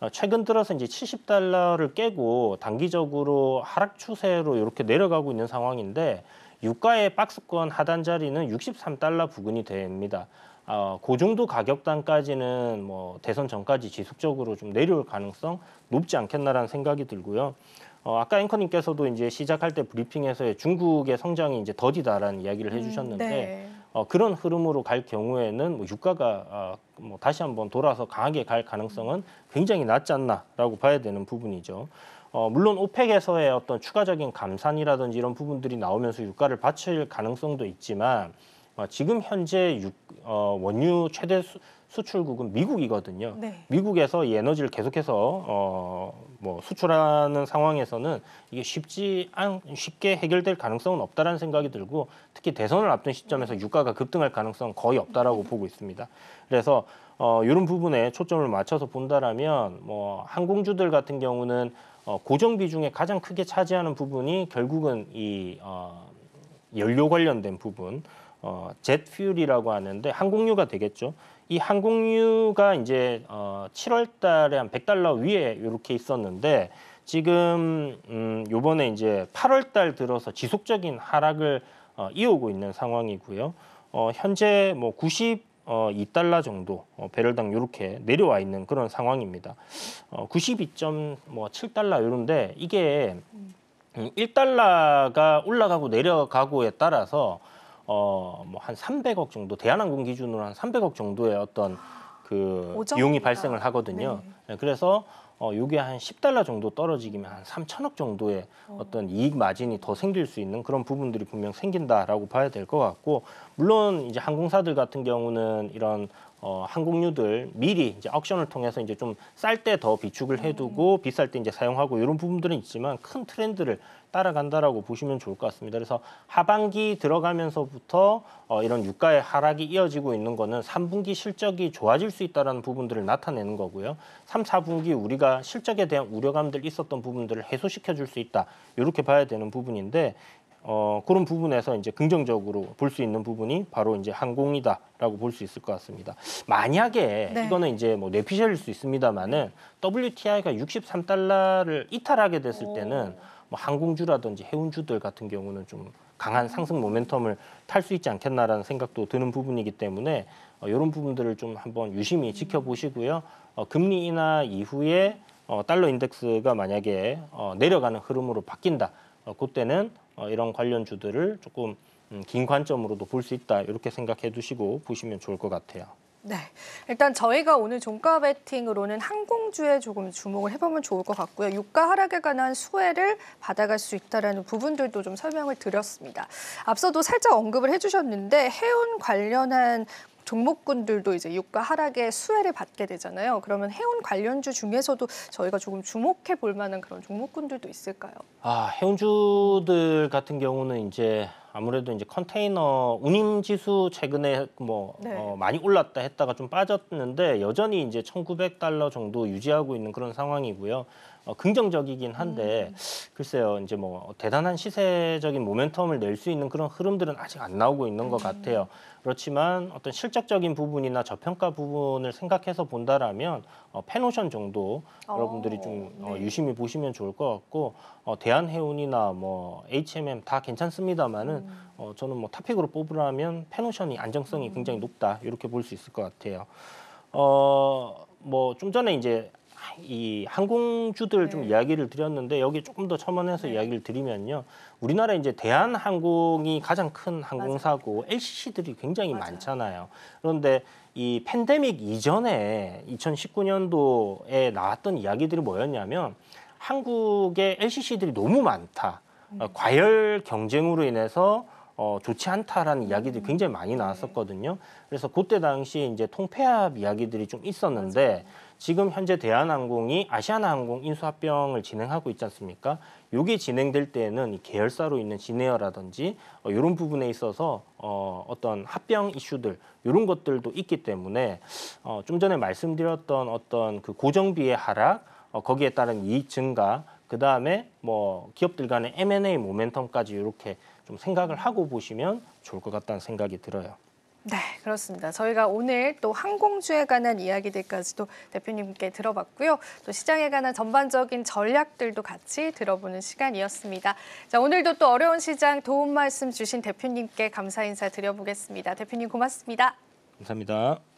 어, 최근 들어서 이제 70달러를 깨고 단기적으로 하락 추세로 이렇게 내려가고 있는 상황인데 유가의 박스권 하단 자리는 63달러 부근이 됩니다. 어, 그 정도 가격단까지는 뭐 대선 전까지 지속적으로 좀 내려올 가능성 높지 않겠나라는 생각이 들고요. 어, 아까 앵커님께서도 이제 시작할 때 브리핑에서 중국의 성장이 이제 더디다라는 이야기를 해주셨는데 네. 어, 그런 흐름으로 갈 경우에는 뭐 유가가 어, 뭐 다시 한번 돌아서 강하게 갈 가능성은 굉장히 낮지 않나라고 봐야 되는 부분이죠. 어, 물론 오펙에서의 어떤 추가적인 감산이라든지 이런 부분들이 나오면서 유가를 받칠 가능성도 있지만 지금 현재 육, 어, 원유 최대 수, 수출국은 미국이거든요. 네. 미국에서 이 에너지를 계속해서 어, 뭐 수출하는 상황에서는 이게 쉽지 않 쉽게 해결될 가능성은 없다라는 생각이 들고 특히 대선을 앞둔 시점에서 유가가 급등할 가능성은 거의 없다라고 보고 있습니다. 그래서 어, 이런 부분에 초점을 맞춰서 본다라면 뭐 항공주들 같은 경우는 어, 고정 비 중에 가장 크게 차지하는 부분이 결국은 이 어, 연료 관련된 부분, 어, 젯퓨일이라고 하는데 항공유가 되겠죠. 이 항공유가 이제 어, 7월 달에 한 100달러 위에 이렇게 있었는데 지금 음, 요번에 이제 8월 달 들어서 지속적인 하락을 어, 이어오고 있는 상황이고요. 어, 현재 뭐 90, 어, 2달러 정도 어, 배럴당 이렇게 내려와 있는 그런 상황입니다. 어, 92.7달러 이런데 이게 음, 1달러가 올라가고 내려가고에 따라서 어, 뭐 한 300억 정도 대한항공 기준으로 한 300억 정도의 어떤 그 오점입니다. 비용이 발생을 하거든요. 네, 그래서 어, 요게 한 10달러 정도 떨어지기면 한 3천억 정도의 어 떤 이익 마진이 더 생길 수 있는 그런 부분들이 분명 생긴다라고 봐야 될 것 같고 물론 이제 항공사들 같은 경우는 이런 어, 항공유들 미리 이제 옥션을 통해서 이제 좀 쌀 때 더 비축을 해두고 비쌀 때 이제 사용하고 이런 부분들은 있지만 큰 트렌드를 따라간다라고 보시면 좋을 것 같습니다. 그래서 하반기 들어가면서부터 어, 이런 유가의 하락이 이어지고 있는 거는 3분기 실적이 좋아질 수 있다라는 부분들을 나타내는 거고요. 3, 4분기 우리가 실적에 대한 우려감들 있었던 부분들을 해소시켜 줄 수 있다. 이렇게 봐야 되는 부분인데 어, 그런 부분에서 이제 긍정적으로 볼 수 있는 부분이 바로 이제 항공이다라고 볼 수 있을 것 같습니다. 만약에 네. 이거는 이제 뭐 뇌피셜일 수 있습니다만은 WTI가 63달러를 이탈하게 됐을 때는 뭐 항공주라든지 해운주들 같은 경우는 좀 강한 상승 모멘텀을 탈 수 있지 않겠나라는 생각도 드는 부분이기 때문에 어, 이런 부분들을 좀 한번 유심히 지켜보시고요. 어, 금리 인하 이후에 어, 달러 인덱스가 만약에 어, 내려가는 흐름으로 바뀐다. 어, 그때는 어, 이런 관련 주들을 조금 음, 긴 관점으로도 볼 수 있다. 이렇게 생각해 두시고 보시면 좋을 것 같아요. 네. 일단 저희가 오늘 종가 베팅으로는 항공주에 조금 주목을 해보면 좋을 것 같고요. 유가 하락에 관한 수혜를 받아갈 수 있다라는 부분들도 좀 설명을 드렸습니다. 앞서도 살짝 언급을 해주셨는데 해운 관련한 종목군들도 이제 유가 하락의 수혜를 받게 되잖아요. 그러면 해운 관련주 중에서도 저희가 조금 주목해 볼 만한 그런 종목군들도 있을까요? 아, 해운주들 같은 경우는 이제 아무래도 이제 컨테이너 운임 지수 최근에 뭐 네. 어, 많이 올랐다 했다가 좀 빠졌는데 여전히 이제 1,900달러 정도 유지하고 있는 그런 상황이고요. 어, 긍정적이긴 한데 음. 글쎄요, 이제 뭐 대단한 시세적인 모멘텀을 낼 수 있는 그런 흐름들은 아직 안 나오고 있는 음. 것 같아요. 그렇지만 어떤 실적적인 부분이나 저평가 부분을 생각해서 본다라면 어, 페노션 정도 어, 여러분들이 좀 어, 네. 유심히 보시면 좋을 것 같고 어, 대한해운이나 뭐 H&M 다 괜찮습니다만은 음. 어, 저는 뭐 탑픽으로 뽑으라면 페노션이 안정성이 음. 굉장히 높다 이렇게 볼 수 있을 것 같아요. 어, 뭐 좀 전에 이제 이 항공주들 좀 네. 이야기를 드렸는데 여기 조금 더 첨언해서 네. 이야기를 드리면요. 우리나라 이제 대한항공이 가장 큰 항공사고 LCC들이 굉장히 맞아요. 많잖아요. 그런데 이 팬데믹 이전에 2019년도에 나왔던 이야기들이 뭐였냐면 한국의 LCC들이 너무 많다. 어, 과열 경쟁으로 인해서 어, 좋지 않다라는 이야기들이 굉장히 많이 나왔었거든요. 그래서 그때 당시 이제 통폐합 이야기들이 좀 있었는데 지금 현재 대한항공이 아시아나항공 인수합병을 진행하고 있지 않습니까? 요게 진행될 때는 이 계열사로 있는 진에어라든지 어, 이런 부분에 있어서 어, 어떤 합병 이슈들 이런 것들도 있기 때문에 어, 좀 전에 말씀드렸던 어떤 그 고정비의 하락 어, 거기에 따른 이익 증가 그 다음에 뭐 기업들 간의 M&A 모멘텀까지 이렇게 좀 생각을 하고 보시면 좋을 것 같다는 생각이 들어요. 네, 그렇습니다. 저희가 오늘 또 항공주에 관한 이야기들까지도 대표님께 들어봤고요. 또 시장에 관한 전반적인 전략들도 같이 들어보는 시간이었습니다. 자, 오늘도 또 어려운 시장 도움 말씀 주신 대표님께 감사 인사 드려보겠습니다. 대표님 고맙습니다. 감사합니다.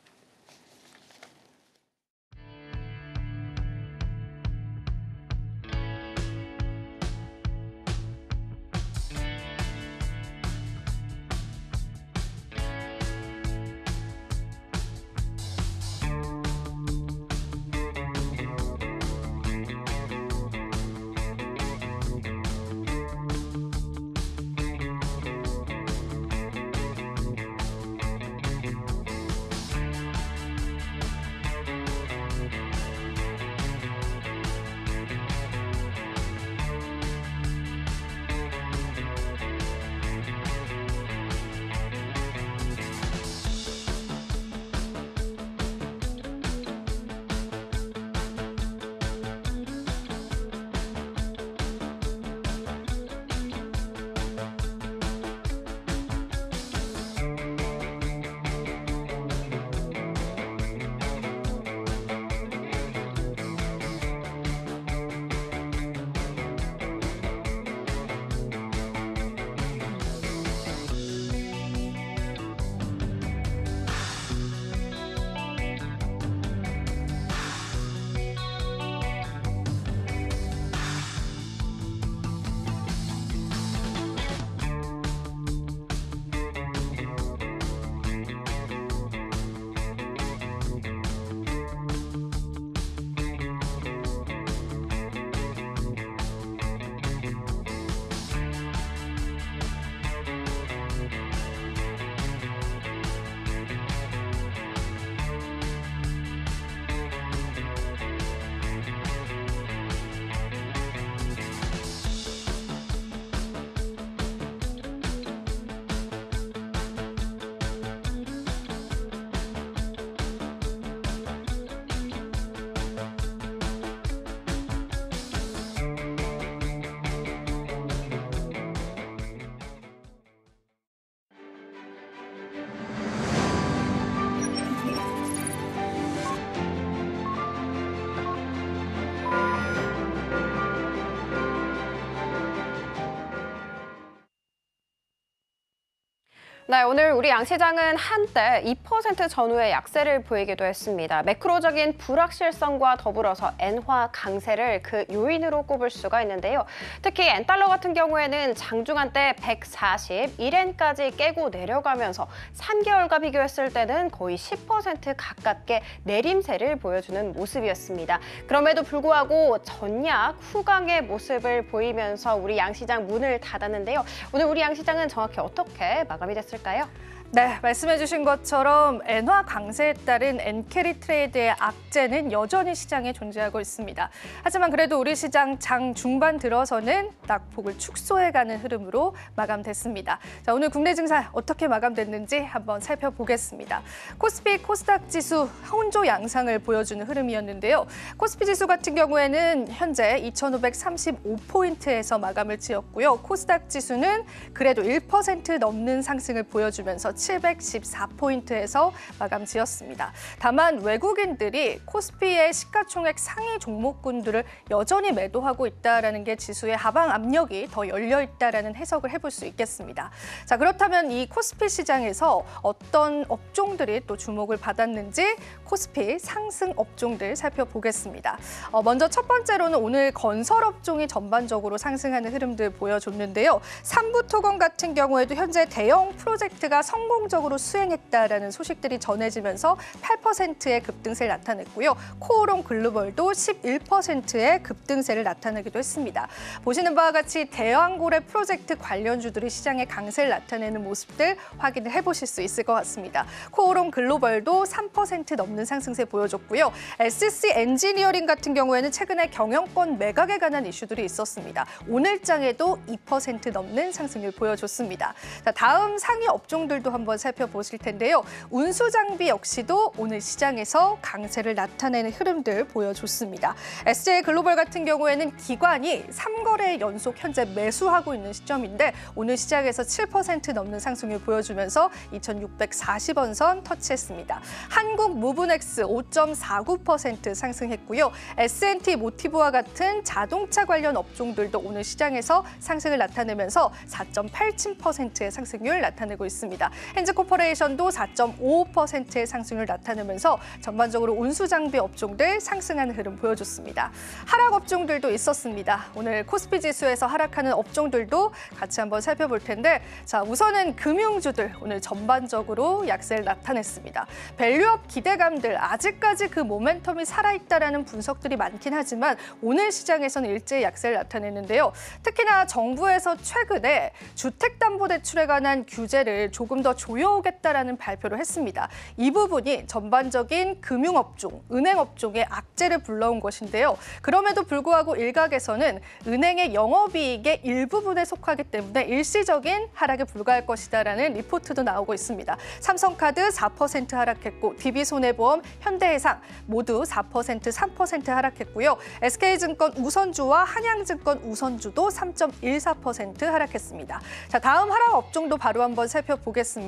네, 오늘 우리 양시장은 한때 2% 전후의 약세를 보이기도 했습니다. 매크로적인 불확실성과 더불어서 엔화 강세를 그 요인으로 꼽을 수가 있는데요. 특히 엔달러 같은 경우에는 장중한 때 141엔까지 깨고 내려가면서 3개월과 비교했을 때는 거의 10% 가깝게 내림세를 보여주는 모습이었습니다. 그럼에도 불구하고 전약 후강의 모습을 보이면서 우리 양시장 문을 닫았는데요. 오늘 우리 양시장은 정확히 어떻게 마감이 됐을까요? 볼까요? 네, 말씀해주신 것처럼 엔화 강세에 따른 엔캐리 트레이드의 악재는 여전히 시장에 존재하고 있습니다. 하지만 그래도 우리 시장 장 중반 들어서는 낙폭을 축소해가는 흐름으로 마감됐습니다. 자, 오늘 국내 증시 어떻게 마감됐는지 한번 살펴보겠습니다. 코스피 코스닥 지수 혼조 양상을 보여주는 흐름이었는데요. 코스피 지수 같은 경우에는 현재 2,535포인트에서 마감을 지었고요. 코스닥 지수는 그래도 1% 넘는 상승을 보여주면서 714포인트에서 마감 지었습니다. 다만 외국인들이 코스피의 시가총액 상위 종목군들을 여전히 매도하고 있다라는 게 지수의 하방 압력이 더 열려 있다라는 해석을 해볼 수 있겠습니다. 자 그렇다면 이 코스피 시장에서 어떤 업종들이 또 주목을 받았는지 코스피 상승 업종들 살펴보겠습니다. 어, 먼저 첫 번째로는 오늘 건설 업종이 전반적으로 상승하는 흐름들 보여줬는데요. 삼부토건 같은 경우에도 현재 대형 프로젝트가 성 공적으로 수행했다라는 소식들이 전해지면서 8%의 급등세를 나타냈고요. 코오롱 글로벌도 11%의 급등세를 나타내기도 했습니다. 보시는 바와 같이 대왕고래 프로젝트 관련주들이 시장에 강세를 나타내는 모습들 확인을 해보실 수 있을 것 같습니다. 코오롱 글로벌도 3% 넘는 상승세 보여줬고요. SC 엔지니어링 같은 경우에는 최근에 경영권 매각에 관한 이슈들이 있었습니다. 오늘장에도 2% 넘는 상승률 보여줬습니다. 자, 다음 상위 업종들도 한번 살펴보실 텐데요. 운수 장비 역시도 오늘 시장에서 강세를 나타내는 흐름들 보여줬습니다. SJ 글로벌 같은 경우에는 기관이 3거래 연속 현재 매수하고 있는 시점인데 오늘 시장에서 7% 넘는 상승률 보여주면서 2,640원 선 터치했습니다. 한국 무브넥스 5.49% 상승했고요. S&T 모티브와 같은 자동차 관련 업종들도 오늘 시장에서 상승을 나타내면서 4.87%의 상승률 나타내고 있습니다. 핸즈코퍼레이션도 4.55%의 상승률 나타내면서 전반적으로 운수 장비 업종들 상승하는 흐름 보여줬습니다. 하락 업종들도 있었습니다. 오늘 코스피 지수에서 하락하는 업종들도 같이 한번 살펴볼 텐데 자 우선은 금융주들 오늘 전반적으로 약세를 나타냈습니다. 밸류업 기대감들 아직까지 그 모멘텀이 살아있다라는 분석들이 많긴 하지만 오늘 시장에서는 일제히 약세를 나타내는데요. 특히나 정부에서 최근에 주택담보대출에 관한 규제를 조금 더 조여오겠다라는 발표를 했습니다. 이 부분이 전반적인 금융업종, 은행업종의 악재를 불러온 것인데요. 그럼에도 불구하고 일각에서는 은행의 영업이익의 일부분에 속하기 때문에 일시적인 하락에 불과할 것이다라는 리포트도 나오고 있습니다. 삼성카드 4% 하락했고 DB손해보험, 현대해상 모두 4%, 3% 하락했고요. SK증권 우선주와 한양증권 우선주도 3.14% 하락했습니다. 자, 다음 하락 업종도 바로 한번 살펴보겠습니다.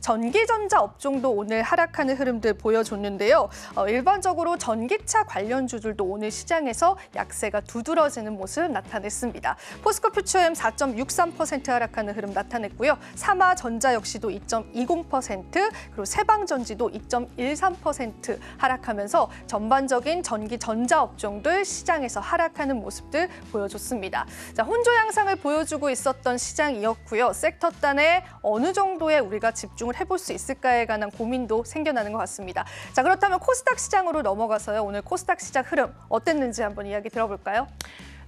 전기전자 업종도 오늘 하락하는 흐름들 보여줬는데요. 어, 일반적으로 전기차 관련 주들도 오늘 시장에서 약세가 두드러지는 모습 나타냈습니다. 포스코 퓨처엠 4.63% 하락하는 흐름 나타냈고요. 사마전자 역시도 2.20% 그리고 세방전지도 2.13% 하락하면서 전반적인 전기 전자 업종들 시장에서 하락하는 모습들 보여줬습니다. 자, 혼조 양상을 보여주고 있었던 시장이었고요. 섹터 단에 어느 정도의 우리 가 집중을 해볼 수 있을까에 관한 고민도 생겨나는 것 같습니다. 자, 그렇다면 코스닥 시장으로 넘어가서요. 오늘 코스닥 시장 흐름 어땠는지 한번 이야기 들어볼까요?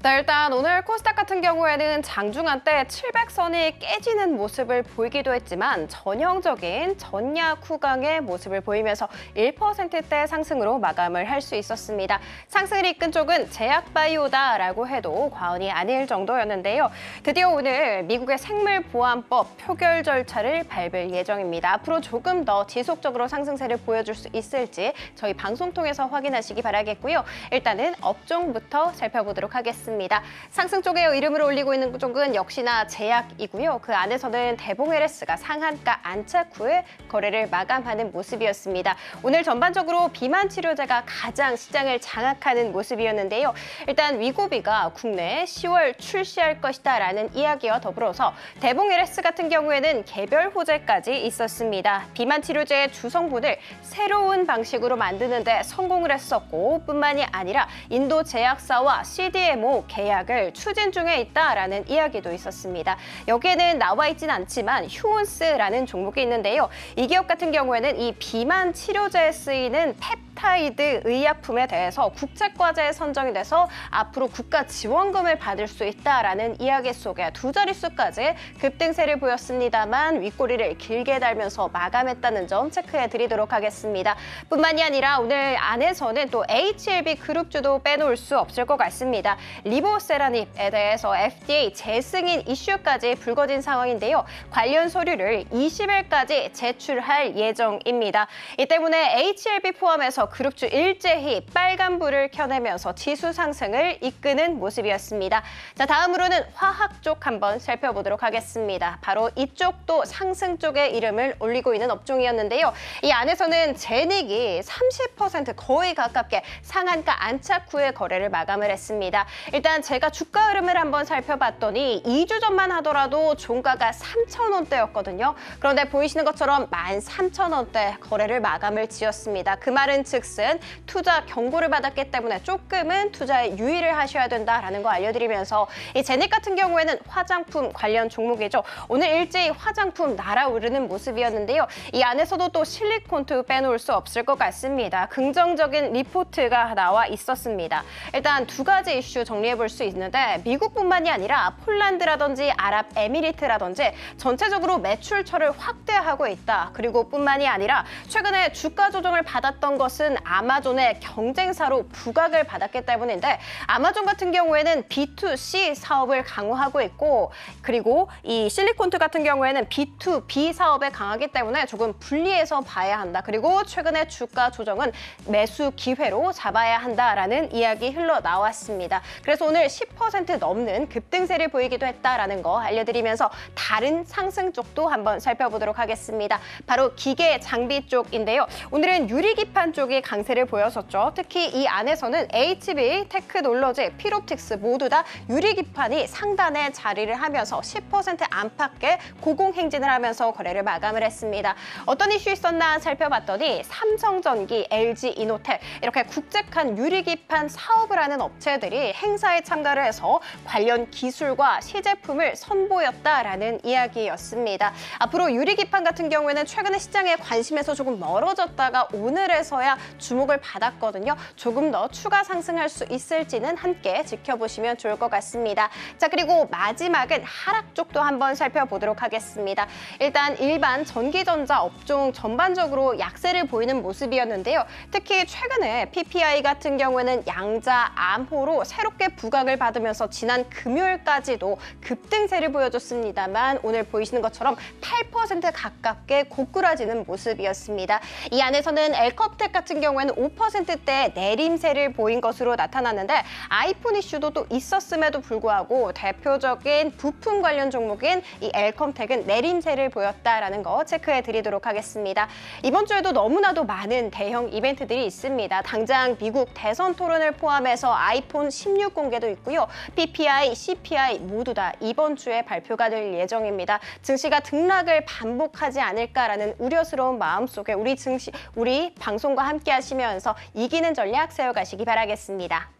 네, 일단 오늘 코스닥 같은 경우에는 장중한 때 700선이 깨지는 모습을 보이기도 했지만 전형적인 전약 후강의 모습을 보이면서 1%대 상승으로 마감을 할 수 있었습니다. 상승을 이끈 쪽은 제약바이오다라고 해도 과언이 아닐 정도였는데요. 드디어 오늘 미국의 생물보안법 표결 절차를 밟을 예정입니다. 앞으로 조금 더 지속적으로 상승세를 보여줄 수 있을지 저희 방송 통해서 확인하시기 바라겠고요. 일단은 업종부터 살펴보도록 하겠습니다. 있습니다. 상승 쪽에 이름을 올리고 있는 쪽은 역시나 제약이고요. 그 안에서는 대봉 LS가 상한가 안착 후에 거래를 마감하는 모습이었습니다. 오늘 전반적으로 비만 치료제가 가장 시장을 장악하는 모습이었는데요. 일단 위고비가 국내에 10월 출시할 것이다라는 이야기와 더불어서 대봉 LS 같은 경우에는 개별 호재까지 있었습니다. 비만 치료제의 주성분을 새로운 방식으로 만드는데 성공을 했었고 뿐만이 아니라 인도 제약사와 CDMO 계약을 추진 중에 있다라는 이야기도 있었습니다. 여기에는 나와 있진 않지만 휴온스라는 종목이 있는데요. 이 기업 같은 경우에는 이 비만 치료제에 쓰이는 펩타이드 의약품에 대해서 국책과제에 선정이 돼서 앞으로 국가 지원금을 받을 수 있다라는 이야기 속에 두 자릿수까지 급등세를 보였습니다만 윗꼬리를 길게 달면서 마감했다는 점 체크해 드리도록 하겠습니다. 뿐만이 아니라 오늘 안에서는 또 HLB 그룹주도 빼놓을 수 없을 것 같습니다. 리보세라닙에 대해서 FDA 재승인 이슈까지 불거진 상황인데요. 관련 서류를 20일까지 제출할 예정입니다. 이 때문에 HLB 포함해서 그룹주 일제히 빨간불을 켜내면서 지수 상승을 이끄는 모습이었습니다. 자, 다음으로는 화학 쪽 한번 살펴보도록 하겠습니다. 바로 이쪽도 상승 쪽에 이름을 올리고 있는 업종이었는데요. 이 안에서는 제닉이 30% 거의 가깝게 상한가 안착 후에 거래를 마감을 했습니다. 일단 제가 주가 흐름을 한번 살펴봤더니 2주 전만 하더라도 종가가 3,000원대였거든요. 그런데 보이시는 것처럼 13,000원대 거래를 마감을 지었습니다. 그 말은 즉슨 투자 경고를 받았기 때문에 조금은 투자에 유의를 하셔야 된다라는 거 알려드리면서 이 제닉 같은 경우에는 화장품 관련 종목이죠. 오늘 일제히 화장품 날아오르는 모습이었는데요. 이 안에서도 또 실리콘트 빼놓을 수 없을 것 같습니다. 긍정적인 리포트가 나와 있었습니다. 일단 두 가지 이슈 정리해 볼 수 있는데 미국뿐만이 아니라 폴란드라든지 아랍에미리트라든지 전체적으로 매출처를 확대하고 있다. 그리고 뿐만이 아니라 최근에 주가 조정을 받았던 것은 아마존의 경쟁사로 부각을 받았기 때문인데 아마존 같은 경우에는 B2C 사업을 강화하고 있고 그리고 이 실리콘트 같은 경우에는 B2B 사업에 강하기 때문에 조금 분리해서 봐야 한다. 그리고 최근에 주가 조정은 매수 기회로 잡아야 한다라는 이야기 흘러나왔습니다. 그래서 오늘 10% 넘는 급등세를 보이기도 했다라는 거 알려드리면서 다른 상승 쪽도 한번 살펴보도록 하겠습니다. 바로 기계 장비 쪽인데요. 오늘은 유리기판 쪽이 강세를 보였었죠. 특히 이 안에서는 HB, 테크놀로지, 피롭틱스 모두 다 유리기판이 상단에 자리를 하면서 10% 안팎의 고공행진을 하면서 거래를 마감을 했습니다. 어떤 이슈 있었나 살펴봤더니 삼성전기, LG 이노텍 이렇게 국제한 유리기판 사업을 하는 업체들이 행사에 참가를 해서 관련 기술과 시제품을 선보였다라는 이야기였습니다. 앞으로 유리기판 같은 경우에는 최근에 시장에 관심에서 조금 멀어졌다가 오늘에서야 주목을 받았거든요. 조금 더 추가 상승할 수 있을지는 함께 지켜보시면 좋을 것 같습니다. 자 그리고 마지막은 하락 쪽도 한번 살펴보도록 하겠습니다. 일단 일반 전기전자 업종 전반적으로 약세를 보이는 모습이었는데요. 특히 최근에 PPI 같은 경우에는 양자 암호로 새롭게 부각을 받으면서 지난 금요일까지도 급등세를 보여줬습니다만 오늘 보이시는 것처럼 8% 가깝게 고꾸라지는 모습이었습니다. 이 안에서는 엘컵텍 같은 경우에는 5%대 내림세를 보인 것으로 나타났는데 아이폰 이슈도 또 있었음에도 불구하고 대표적인 부품 관련 종목인 이 엘컴텍은 내림세를 보였다라는 거 체크해 드리도록 하겠습니다. 이번 주에도 너무나도 많은 대형 이벤트들이 있습니다. 당장 미국 대선 토론을 포함해서 아이폰 16 공개도 있고요. PPI, CPI 모두 다 이번 주에 발표가 될 예정입니다. 증시가 등락을 반복하지 않을까라는 우려스러운 마음속에 우리 증시 우리 방송과 함께 하시면서 이기는 전략 세워가시기 바라겠습니다.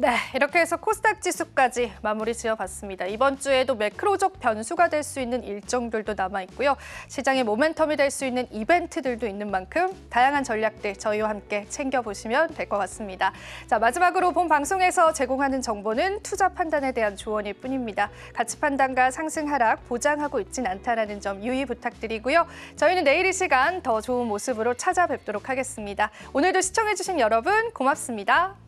네, 이렇게 해서 코스닥 지수까지 마무리 지어봤습니다. 이번 주에도 매크로적 변수가 될 수 있는 일정들도 남아 있고요. 시장의 모멘텀이 될 수 있는 이벤트들도 있는 만큼 다양한 전략들 저희와 함께 챙겨보시면 될 것 같습니다. 자, 마지막으로 본 방송에서 제공하는 정보는 투자 판단에 대한 조언일 뿐입니다. 가치 판단과 상승 하락 보장하고 있진 않다라는 점 유의 부탁드리고요. 저희는 내일 이 시간 더 좋은 모습으로 찾아뵙도록 하겠습니다. 오늘도 시청해주신 여러분 고맙습니다.